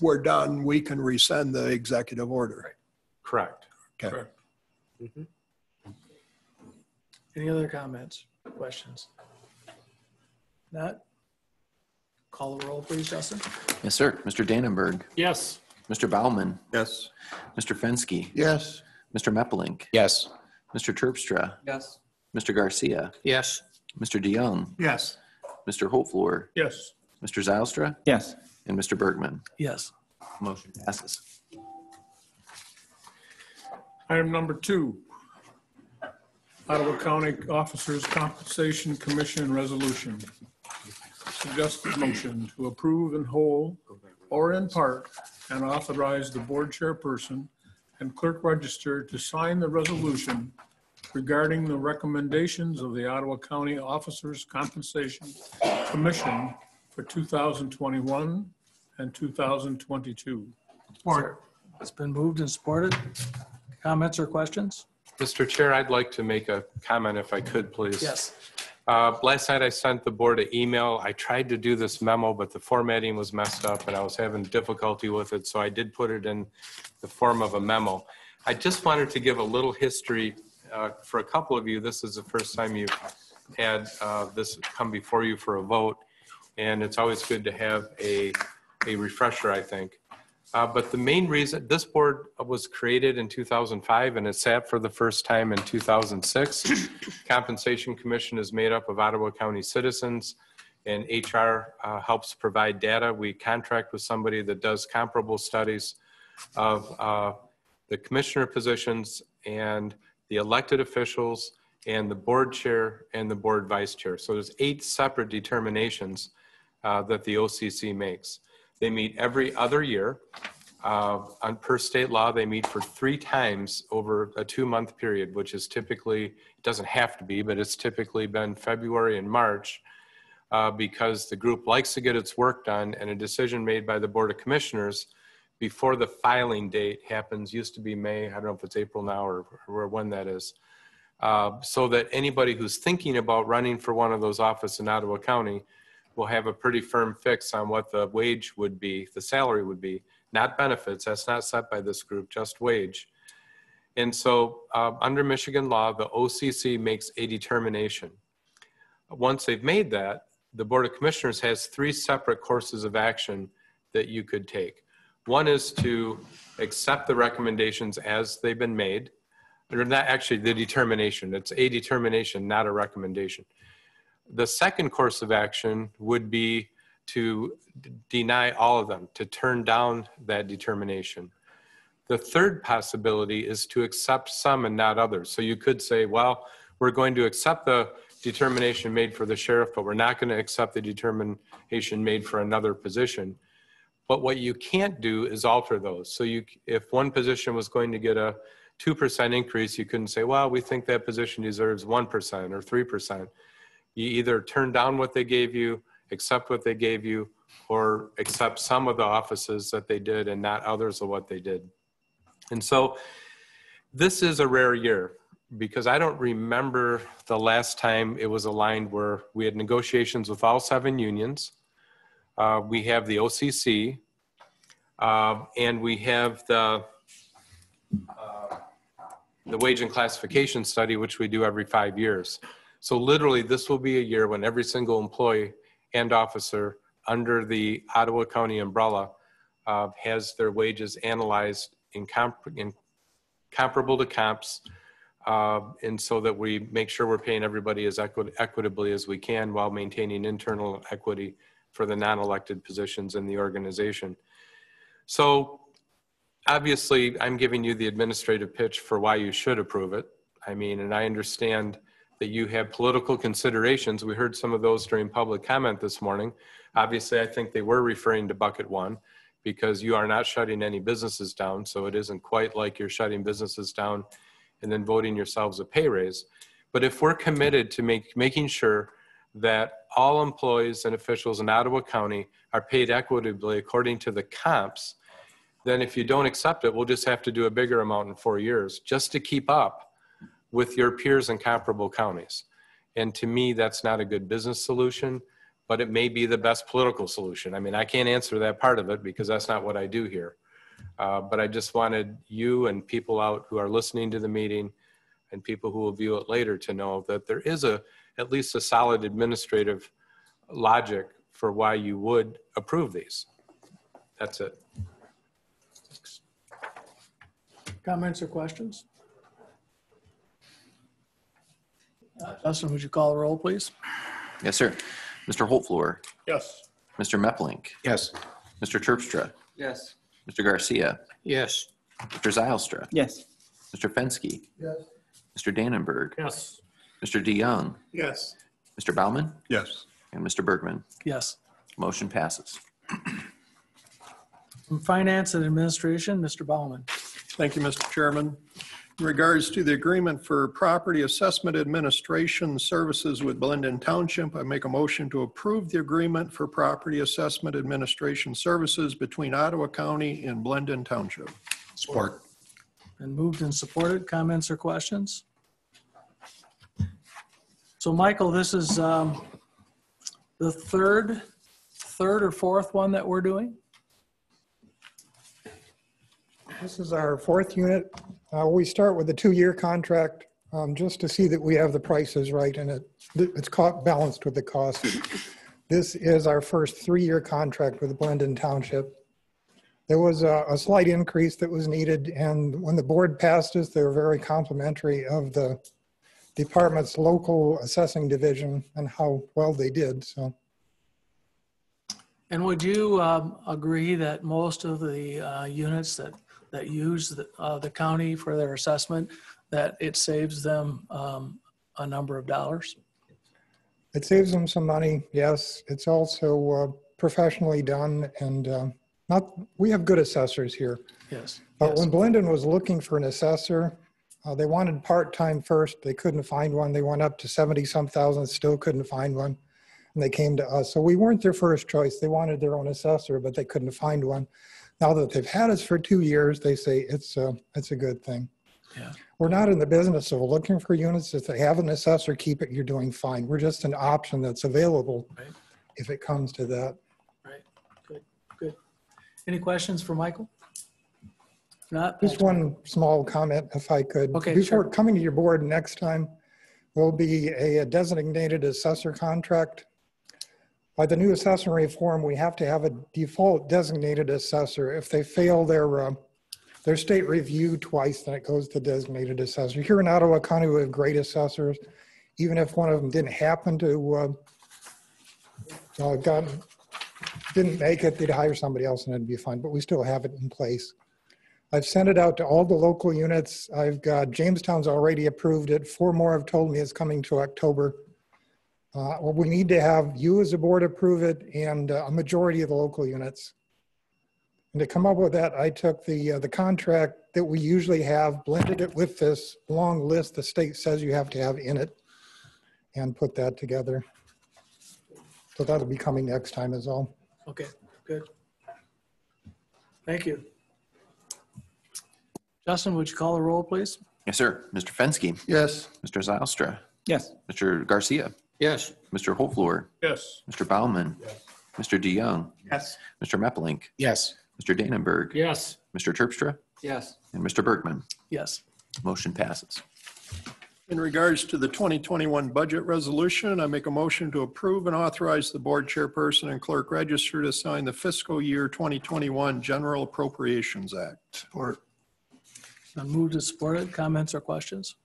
we're done, we can rescind the executive order. Correct. Okay. Mhm. Any other comments, questions? Not? Call the roll, please, Justin. Yes, sir. Mr. Dannenberg, Yes. Mr. Baumann, Yes. Mr. Fenske, Yes. Mr. Meppelink, Yes. Mr. Terpstra, Yes. Mr. Garcia, Yes. Mr. DeJong, Yes. Mr. Holtvluwer, Yes. Mr. Zylstra, Yes. and Mr. Bergman. Yes. Motion passes. Item number two, Ottawa County Officers Compensation Commission Resolution. Suggested motion to approve in whole or in part and authorize the board chairperson and clerk register to sign the resolution regarding the recommendations of the Ottawa County Officers Compensation Commission for 2021 and 2022. Support. It's been moved and supported. Comments or questions? Mr. Chair, I'd like to make a comment if I could, please. Yes. Uh, Last night I sent the board an email. I tried to do this memo, but the formatting was messed up and I was having difficulty with it, so I did put it in the form of a memo. I just wanted to give a little history uh, for a couple of you. This is the first time you've had uh, this come before you for a vote, and it's always good to have a, a refresher, I think. Uh, But the main reason, this board was created in 2005 and it sat for the first time in 2006. Compensation Commission is made up of Ottawa County citizens and HR uh, helps provide data. We contract with somebody that does comparable studies of uh, the commissioner positions and the elected officials and the board chair and the board vice chair. So there's eight separate determinations uh, that the OCC makes. They meet every other year. Uh, On per state law, they meet for three times over a two-month period, which is typically, it doesn't have to be, but it's typically been February and March uh, because the group likes to get its work done and a decision made by the Board of Commissioners before the filing date happens, used to be May, I don't know if it's April now or or when that is, uh, so that anybody who's thinking about running for one of those offices in Ottawa County will have a pretty firm fix on what the wage would be, the salary would be, not benefits, that's not set by this group, just wage. And so, uh, under Michigan law, the OCC makes a determination. Once they've made that, the Board of Commissioners has three separate courses of action that you could take. One is to accept the recommendations as they've been made, or not actually the determination, it's a determination, not a recommendation. The second course of action would be to deny all of them, to turn down that determination. The third possibility is to accept some and not others. So you could say, well, we're going to accept the determination made for the sheriff, but we're not going to accept the determination made for another position. But what you can't do is alter those. So you, if one position was going to get a 2% increase, you couldn't say, well, we think that position deserves 1% or 3%. You either turn down what they gave you, accept what they gave you, or accept some of the offices that they did and not others of what they did. And so this is a rare year because I don't remember the last time it was aligned where we had negotiations with all seven unions. Uh, we have the OCC, uh, and we have the uh, the wage and classification study, which we do every five years. So literally, this will be a year when every single employee and officer under the Ottawa County umbrella uh, has their wages analyzed in, comp- in comparable to comps, uh, and so that we make sure we're paying everybody as equi- equitably as we can while maintaining internal equity for the non-elected positions in the organization. So obviously, I'm giving you the administrative pitch for why you should approve it. I mean, and I understand that you have political considerations. We heard some of those during public comment this morning. Obviously, I think they were referring to bucket one because you are not shutting any businesses down. So it isn't quite like you're shutting businesses down and then voting yourselves a pay raise. But if we're committed to make, making sure that all employees and officials in Ottawa County are paid equitably according to the comps, then if you don't accept it, we'll just have to do a bigger amount in four years just to keep up with your peers in comparable counties. And to me, that's not a good business solution, but it may be the best political solution. I mean, I can't answer that part of it because that's not what I do here. Uh, but I just wanted you and people out who are listening to the meeting and people who will view it later to know that there is a at least a solid administrative logic for why you would approve these. That's it. Comments or questions? Uh, Justin, would you call the roll, please? Yes, sir. Mr. Holtvluwer, Yes. Mr. Meppelink, Yes. Mr. Terpstra, Yes. Mr. Garcia, Yes. Mr. Zylstra, Yes. Mr. Fenske, Yes. Mr. Dannenberg, Yes. Mr. DeJong, Yes. Mr. Baumann, Yes. and Mr. Bergman. Yes. Motion passes. From Finance and Administration, Mr. Baumann. Thank you, Mr. Chairman. In regards to the agreement for property assessment administration services with Blendon Township, I make a motion to approve the agreement for property assessment administration services between Ottawa County and Blendon Township. Support. And moved and supported. Comments or questions? So Michael, this is um, the third, third or fourth one that we're doing? This is our fourth unit. Uh, We start with a two-year contract, um, just to see that we have the prices right and it, it's co- balanced with the cost. This is our first three-year contract with Blendon Township. There was a a slight increase that was needed, and when the board passed us, they were very complimentary of the department's local assessing division and how well they did, so. And would you um, agree that most of the uh, units that, that use the, uh, the county for their assessment, that it saves them um, a number of dollars? It saves them some money, yes. It's also uh, professionally done and uh, not, we have good assessors here. Yes. But when Blendon was looking for an assessor, uh, they wanted part-time first. They couldn't find one. They went up to 70-some thousand, still couldn't find one. And they came to us. So we weren't their first choice. They wanted their own assessor, but they couldn't find one. Now that they've had us for two years, they say it's a, it's a good thing. Yeah. We're not in the business of looking for units. If they have an assessor, keep it, you're doing fine. We're just an option that's available Right. if it comes to that. Right, good, good. Any questions for Michael? If Not? Just one small comment, if I could. Okay, Before sure. coming to your board next time, will be a designated assessor contract. By the new assessment reform, we have to have a default designated assessor. If they fail their, uh, their state review twice, then it goes to designated assessor. Here in Ottawa County, we have great assessors. Even if one of them didn't happen to, uh, uh, got, didn't make it, they'd hire somebody else and it'd be fine, but we still have it in place. I've sent it out to all the local units. I've got, Jamestown's already approved it. Four more have told me it's coming to October. Uh, well, we need to have you as a board approve it and uh, a majority of the local units. And to come up with that, I took the, uh, the contract that we usually have, blended it with this long list the state says you have to have in it and put that together. So that'll be coming next time is all. Okay, good. Thank you. Justin, would you call the roll, please? Yes, sir. Mr. Fenske, Yes. Mr. Zylstra, Yes. Mr. Garcia, Yes. Mr. Holtvluwer, Yes. Mr. Baumann, Yes. Mr. DeJong, Yes. Mr. Meppelink, Yes. Mr. Dannenberg, Yes. Mr. Terpstra, Yes. and Mr. Bergman. Yes. Motion passes. In regards to the 2021 budget resolution, I make a motion to approve and authorize the board chairperson and clerk register to sign the fiscal year 2021 General Appropriations Act. Support. Been moved and supported. Comments or questions?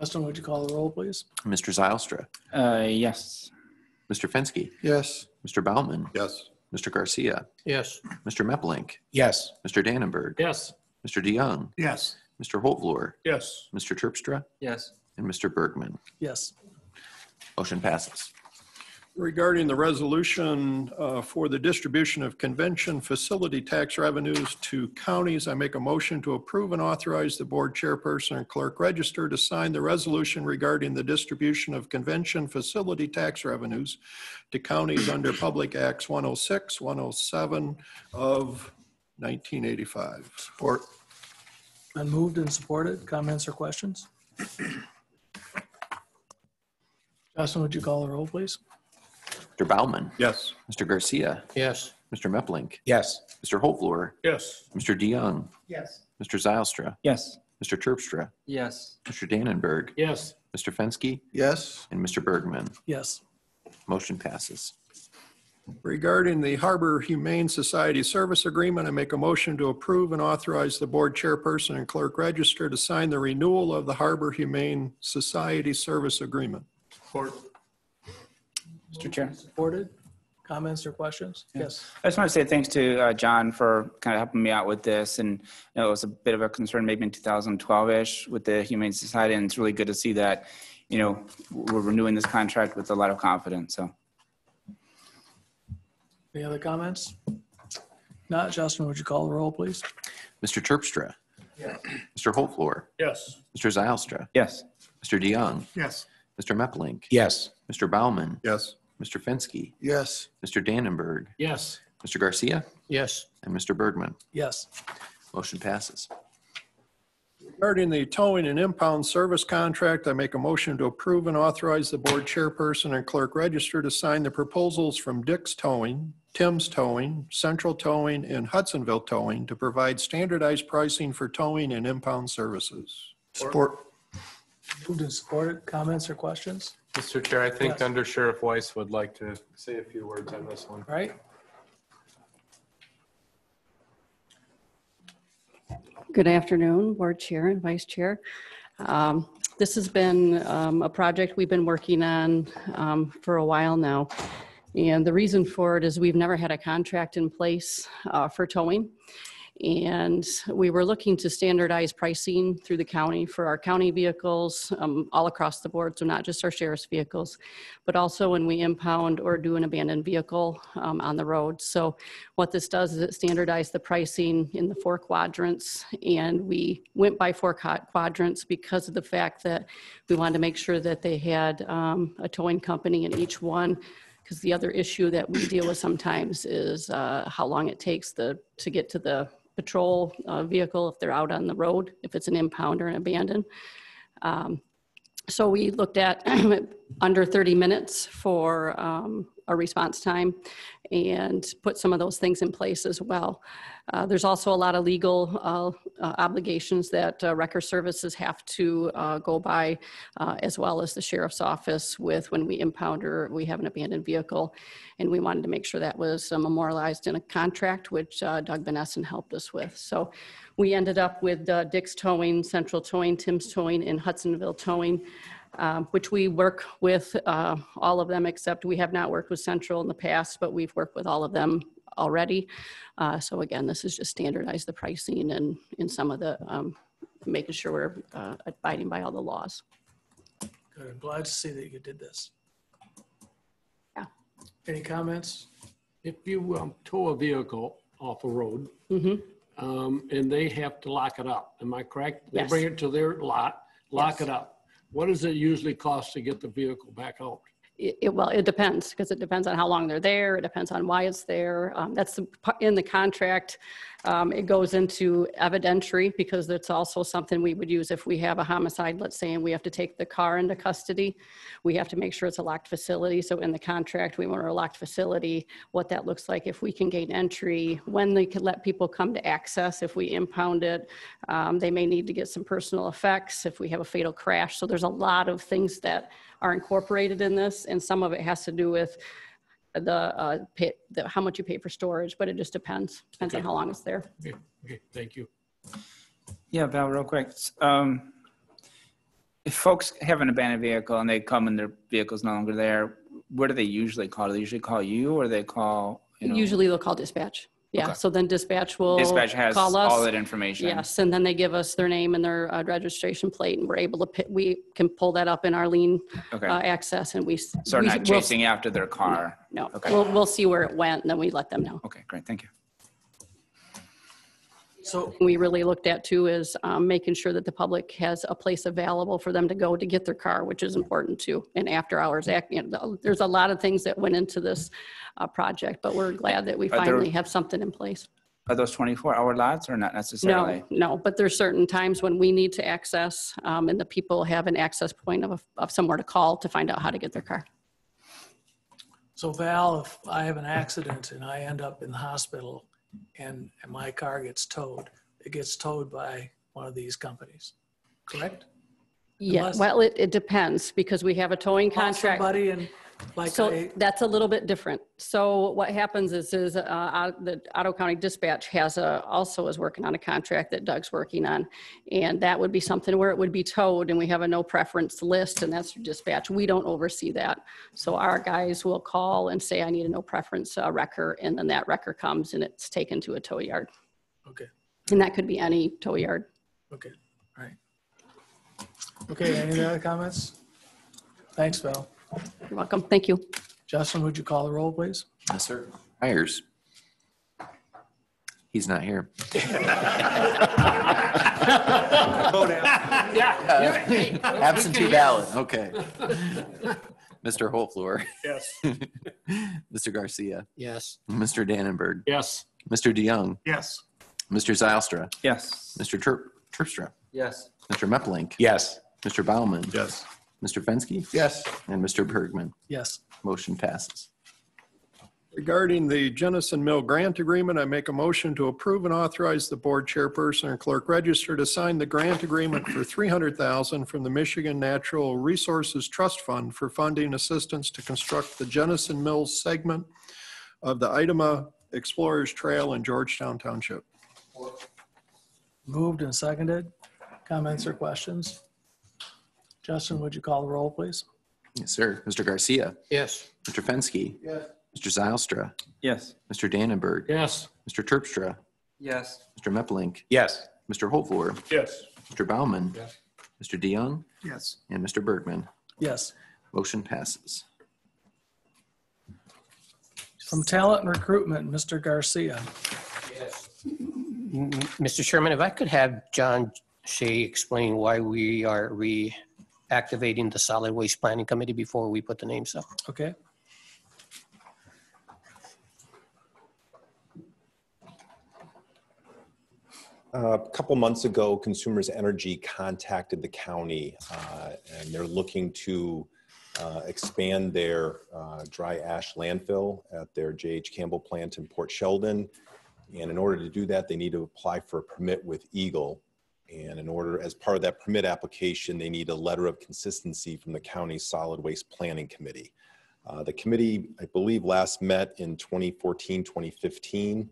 Justin, would you call the roll, please? Mr. Zylstra, Uh, yes. Mr. Fenske, Yes. Mr. Baumann, Yes. Mr. Garcia, Yes. Mr. Meppelink, Yes. Mr. Dannenberg, Yes. Mr. DeJong, Yes. Mr. Holtvluwer, Yes. Mr. Terpstra, Yes. and Mr. Bergman. Yes. Motion passes. Regarding the resolution uh, for the distribution of convention facility tax revenues to counties, I make a motion to approve and authorize the board chairperson and clerk register to sign the resolution regarding the distribution of convention facility tax revenues to counties under Public Acts 106, 107 of 1985. Support. Been moved and supported. Comments or questions? Justin, would you call the roll, please? Mr. Baumann, Yes. Mr. Garcia, Yes. Mr. Meppelink? Yes. Mr. Holtvluwer, Yes. Mr. DeJong, Yes. Mr. Zylstra, Yes. Mr. Terpstra, Yes. Mr. Dannenberg, Yes. Mr. Fenske, Yes. and Mr. Bergman. Yes. Motion passes. Regarding the Harbor Humane Society Service Agreement, I make a motion to approve and authorize the board chairperson and clerk register to sign the renewal of the Harbor Humane Society Service Agreement. Support. Mr. Chair. Supported. Comments or questions? Yes. I just want to say thanks to uh, John for kind of helping me out with this. And you know, it was a bit of a concern maybe in 2012-ish with the Humane Society. And it's really good to see that, you know, we're renewing this contract with a lot of confidence. So Any other comments? Not, Justin, would you call the roll, please? Mr. Terpstra, Mr. Holtvluwer, Yes. Mr. Zylstra, yes. Mr. DeJong, Yes. Mr. Meppelink, Yes. Mr. Baumann. Yes. Mr. Fenske, Yes. Mr. Dannenberg, Yes. Mr. Garcia, Yes. and Mr. Bergman. Yes. Motion passes. Regarding the towing and impound service contract, I make a motion to approve and authorize the board chairperson and clerk register to sign the proposals from Dick's Towing, Tim's Towing, Central Towing, and Hudsonville Towing to provide standardized pricing for towing and impound services. Support. Moved and supported. Comments or questions? Mr. Chair, I think Yes. Under Sheriff Weiss would like to say a few words on this one. All right. Good afternoon, Board Chair and Vice Chair. Um, This has been um, a project we've been working on um, for a while now. And the reason for it is we've never had a contract in place uh, for towing. And we were looking to standardize pricing through the county for our county vehicles um, all across the board, so not just our sheriff's vehicles, but also when we impound or do an abandoned vehicle um, on the road. So what this does is it standardized the pricing in the four quadrants, and we went by four quadrants because of the fact that we wanted to make sure that they had um, a towing company in each one because the other issue that we deal with sometimes is uh, how long it takes the, to get to the patrol uh, vehicle if they're out on the road, if it's an impound or an abandoned. Um, So we looked at under 30 minutes for um, a response time and put some of those things in place as well. Uh, There's also a lot of legal uh, uh, obligations that uh, Record Services have to uh, go by, uh, as well as the sheriff's office with when we impound or we have an abandoned vehicle. And we wanted to make sure that was memorialized in a contract, which Doug Van Essen helped us with. So we ended up with Dick's Towing, Central Towing, Tim's Towing, and Hudsonville Towing, um, which we work with uh, all of them, except we have not worked with Central in the past, but we've worked with all of them already. Uh, So again, this is just standardize the pricing and in some of the, um, making sure we're uh, abiding by all the laws. Good. I'm glad to see that you did this. Yeah. Any comments? If you um, tow a vehicle off a road, Mhm. um, and they have to lock it up, am I correct? They Yes. bring it to their lot, lock Yes. it up. What does it usually cost to get the vehicle back out? It, well, it depends, because it depends on how long they're there, it depends on why it's there. Um, That's the in the contract. Um, It goes into evidentiary, because that's also something we would use if we have a homicide, let's say, and we have to take the car into custody. We have to make sure it's a locked facility, so in the contract, we want a locked facility, what that looks like, if we can gain entry, when they can let people come to access, if we impound it. Um, They may need to get some personal effects if we have a fatal crash. So there's a lot of things that are incorporated in this, and some of it has to do with the, uh, pay, the, how much you pay for storage, but it just depends, depends on how long it's there. Okay, okay, thank you. Yeah, Val, real quick. Um, if folks have an abandoned vehicle and they come and their vehicle's no longer there, where do they usually call? Do they usually call you or they call, you know? Usually they'll call dispatch. Yeah, Okay. so then dispatch will Dispatch has call us. all that information. Yes, and then they give us their name and their uh, registration plate, and we're able to, pi- we can pull that up in our lien Okay. uh, access, and we. s- So they're we- not we'll- chasing after their car? No, Okay. we'll, we'll see where it went, and then we let them know. Okay, great, thank you. So We really looked at too is um, making sure that the public has a place available for them to go to get their car, which is important too. And after hours, act- you know, there's a lot of things that went into this uh, project, but we're glad that we Are there- finally have something in place. Are those 24-hour lots or not necessarily? No, no, but there's certain times when we need to access, um, and the people have an access point of, of somewhere to call to find out how to get their car. So Val, if I have an accident and I end up in the hospital and, and my car gets towed, it gets towed by one of these companies, correct? Yeah, Unless- well, it, it depends because we have a towing Call contract. Somebody and like So I, that's a little bit different. So what happens is, is uh, the Ottawa County Dispatch has a, also is working on a contract that Doug's working on. And that would be something where it would be towed and we have a no preference list and that's dispatch. We don't oversee that. So our guys will call and say, I need a no preference uh, wrecker. And then that wrecker comes and it's taken to a tow yard. okay, And that could be any tow yard. okay, all right. Okay, any other comments? Thanks, Val. You're welcome. Thank you. Justin, would you call the roll, please? Yes, sir. Kuyers. He's not here. Uh, absentee ballot, okay. Mr. Holtvluwer, Yes. Mr. Garcia, Yes. Mr. Dannenberg, Yes. Mr. DeJong, Yes. Mr. Zylstra, Yes. Mr. Terp, Terpstra, Yes. Mr. Meppelink, Yes. Mr. Baumann, Yes. Mr. Fenske, Yes. and Mr. Bergman. Yes. Motion passes. Regarding the Jennison Mill Grant Agreement, I make a motion to approve and authorize the board chairperson and clerk register to sign the grant agreement for 300,000 from the Michigan Natural Resources Trust Fund for funding assistance to construct the Jennison Mills segment of the Idema Explorers Trail in Georgetown Township. Moved and seconded. Comments or questions? Justin, would you call the roll, please? Yes, sir. Mr. Garcia, Yes. Mr. Fenske, Yes. Mr. Zylstra, Yes. Mr. Dannenberg, Yes. Mr. Terpstra, Yes. Mr. Meppelink. Yes. Mr. Holtvluwer, Yes. Mr. Baumann. Yes. Mr. DeJong, Yes. and Mr. Bergman. Yes. Motion passes. From Talent and Recruitment, Mr. Garcia. M- Mr. Chairman, if I could have John Shea explain why we are reactivating the Solid Waste Planning Committee before we put the names up. Okay. A couple months ago, Consumers Energy contacted the county uh, and they're looking to uh, expand their uh, dry ash landfill at their J.H. Campbell plant in Port Sheldon. And in order to do that, they need to apply for a permit with EGLE. And in order, as part of that permit application, they need a letter of consistency from the county solid waste planning committee. Uh, The committee, I believe, last met in 2014, 2015.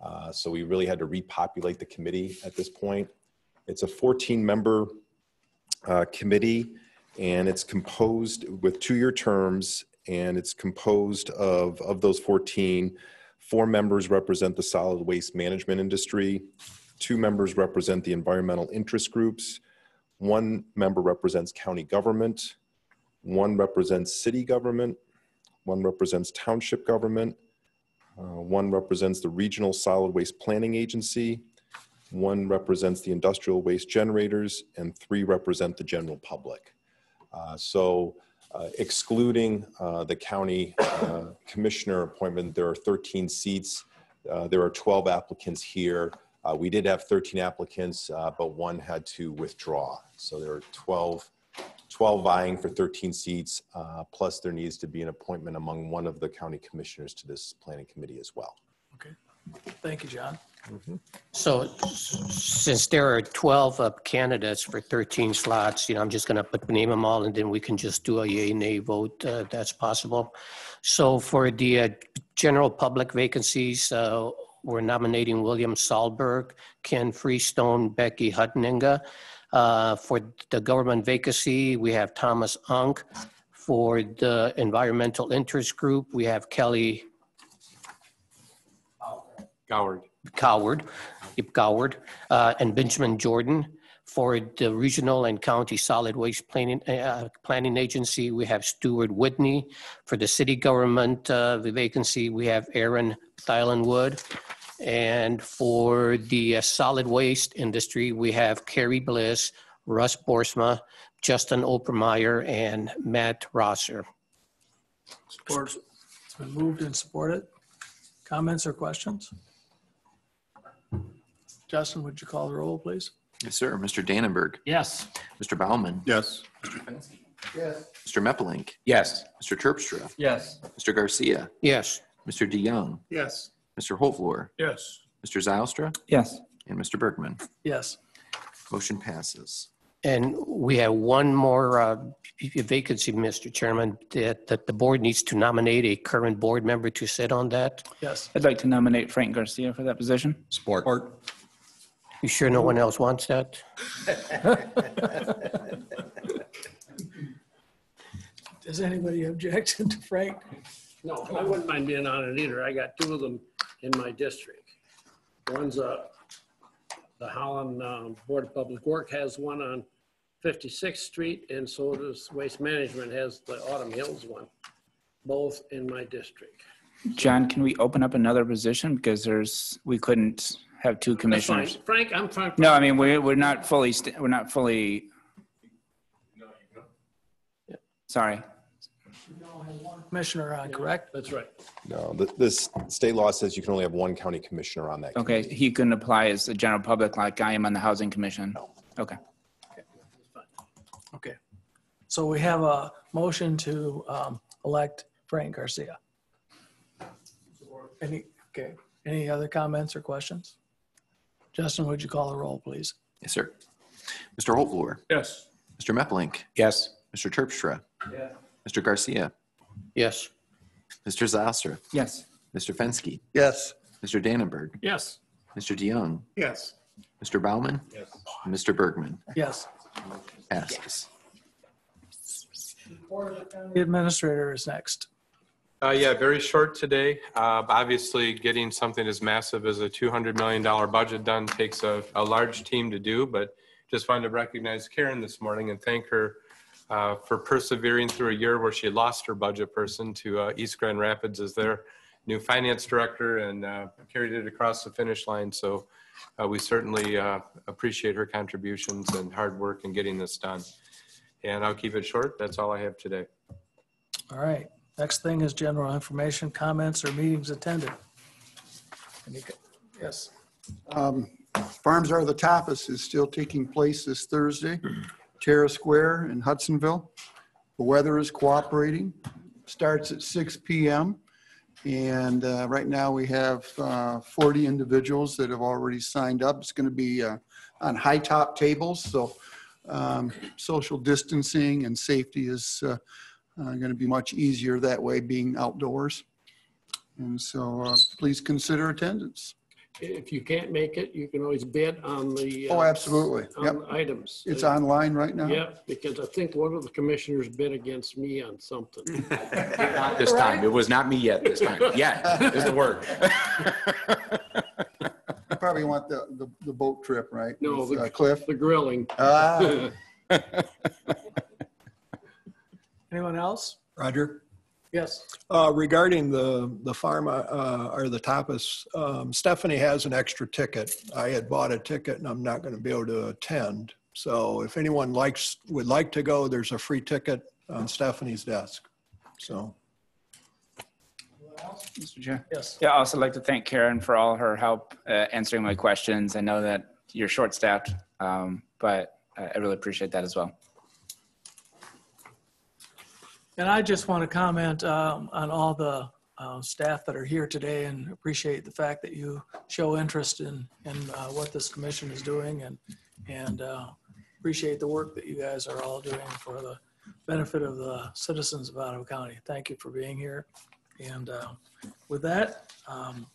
Uh, So we really had to repopulate the committee at this point. It's a 14-member uh, committee, and it's composed with two-year terms, and it's composed of, of those 14, four members represent the solid waste management industry, two members represent the environmental interest groups, one member represents county government, one represents city government, one represents township government, uh, One represents the Regional Solid Waste Planning Agency, one represents the industrial waste generators, and three represent the general public. Uh, So uh, excluding uh, the county uh, commissioner appointment, there are 13 seats. Uh, There are 12 applicants here. Uh, We did have 13 applicants, uh, but one had to withdraw. So there are 12 12 vying for 13 seats, uh, plus there needs to be an appointment among one of the county commissioners to this planning committee as well. Okay. Thank you, John. So since there are 12 uh, candidates for 13 slots, you know, I'm just going to put the name them all and then we can just do a yay, nay vote. uh, That's possible. So for the uh, general public vacancies, uh, we're nominating William Sahlberg, Ken Freestone, Becky Hutninga. Uh, For the government vacancy, we have Thomas Unk. For the Environmental Interest Group, we have Kelly Goward. Coward, Yep, Coward, uh, and Benjamin Jordan. For the Regional and County Solid Waste Planning, uh, Planning Agency, we have Stuart Whitney. For the city government, uh, the vacancy, we have Aaron Thilenwood. And for the uh, solid waste industry, we have Carrie Bliss, Russ Borsma, Justin Opermeyer, and Matt Rosser. Support. It's been moved and supported. Comments or questions? Justin, would you call the roll, please? Yes, sir. Mr. Dannenberg. Yes. Mr. Baumann. Yes. Mr. Fenske. Yes. Mr. Meppelink. Yes. Mr. Terpstra. Yes. Mr. Garcia. Yes. Mr. DeJong. Yes. Mr. Holtvluwer. Yes. Mr. Zylstra. Yes. And Mr. Bergman. Yes. Motion passes. And we have one more uh, vacancy, Mr. Chairman, that, that the board needs to nominate a current board member to sit on that. Yes. I'd like to nominate Frank Garcia for that position. Support. You sure no one else wants that? Does anybody object to Frank? No, I wouldn't mind being on it either. I got two of them in my district. One's uh the Holland um, Board of Public Work has one on 56th Street, and so does Waste Management has the Autumn Hills one, both in my district. John, can we open up another position? Because there's, we couldn't have two That's fine. commissioners. Frank, I'm fine. No, I mean, we're, we're not fully, st- we're not fully. No, you go. Sorry. Commissioner on, correct? That's right. No, th- this state law says you can only have one county commissioner on that. Okay, he couldn't apply as the general public like I am on the housing commission. Okay. Okay. So we have a motion to um, elect Frank Garcia. Any, okay, any other comments or questions? Justin, would you call the roll, please? Yes, sir. Mr. Holtvluwer. Yes. Mr. Meppelink. Yes. Mr. Terpstra. Yes. Mr. Garcia. Yes. Mr. Zylstra. Yes. Mr. Fenske. Yes. Mr. Dannenberg. Yes. Mr. DeJong. Yes. Mr. Baumann, Yes. and Mr. Bergman. Yes. Passes. The administrator is next. Uh, yeah, very short today. Uh, obviously, getting something as massive as a $200 million budget done takes a, a large team to do, but just wanted to recognize Karen this morning and thank her uh, for persevering through a year where she lost her budget person to uh, East Grand Rapids as their new finance director and uh, carried it across the finish line. So uh, we certainly uh, appreciate her contributions and hard work in getting this done. And I'll keep it short. That's all I have today. All right. Next thing is general information, comments, or meetings attended. Yes. Um, Farms Are the Tapas is still taking place this Thursday, Terra Square in Hudsonville. The weather is cooperating, starts at 6 PM. And uh, right now we have uh, 40 individuals that have already signed up. It's going to be uh, on high top tables, so um, social distancing and safety is going to be much easier that way, being outdoors. And so uh, please consider attendance. If you can't make it, you can always bid on the. uh, Oh, absolutely. Yep. On items. It's online right now? Yeah, because I think one of the commissioners bid against me on something. Not this time. It was not me yet this time. Yeah, is the word. You probably want the, the, the boat trip, right? No, With, uh, the Cliff? The grilling. Ah. Anyone else? Roger? Yes. Uh, Regarding the, the pharma, uh, or the tapas, um, Stephanie has an extra ticket. I had bought a ticket and I'm not going to be able to attend. So if anyone likes, would like to go, there's a free ticket on Stephanie's desk. So. Mr. Chair? Yes. Yeah, I also like to thank Karen for all her help uh, answering my questions. I know that you're short-staffed, um, but I I really appreciate that as well. And I just want to comment um, on all the uh, staff that are here today and appreciate the fact that you show interest in, in uh, what this commission is doing and, and uh, appreciate the work that you guys are all doing for the benefit of the citizens of Ottawa County. Thank you for being here. And uh, with that, um,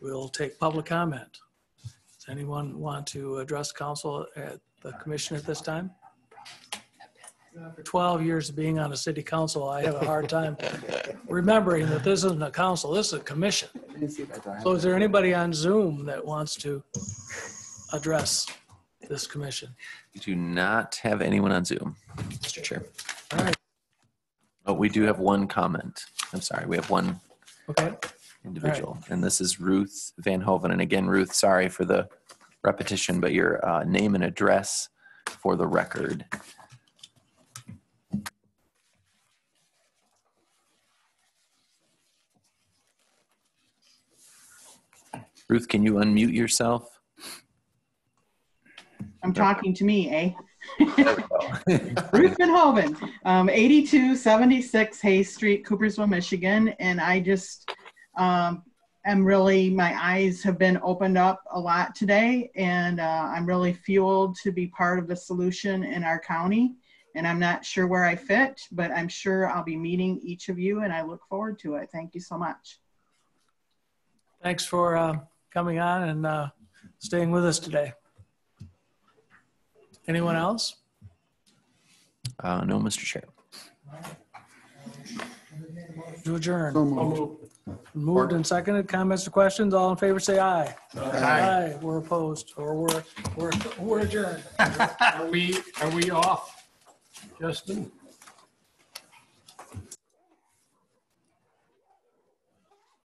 we'll take public comment. Does anyone want to address council at the commission at this time? After 12 years of being on a city council, I have a hard time remembering that this isn't a council, this is a commission. So is there anybody on Zoom that wants to address this commission? We do not have anyone on Zoom, Mr. Chair. All right. Oh, we do have one comment. I'm sorry, we have one Okay. individual, and this is Ruth Van Hoven. And again, Ruth, sorry for the repetition, but your uh, name and address for the record. Ruth, can you unmute yourself? I'm talking to me, eh? Ruth Van Hoven, um, 8276 Hayes Street, Coopersville, Michigan. And I just um, am really, my eyes have been opened up a lot today. And uh, I'm really fueled to be part of the solution in our county. And I'm not sure where I fit, but I'm sure I'll be meeting each of you and I look forward to it. Thank you so much. Thanks for uh, coming on and uh, staying with us today. Anyone else? Uh, no, Mr. Chair. To adjourn. So moved. Moved and seconded. Comments or questions? All in favor, say aye. Aye. We're opposed or we're, we're, we're adjourned. Are we, are we off, Justin?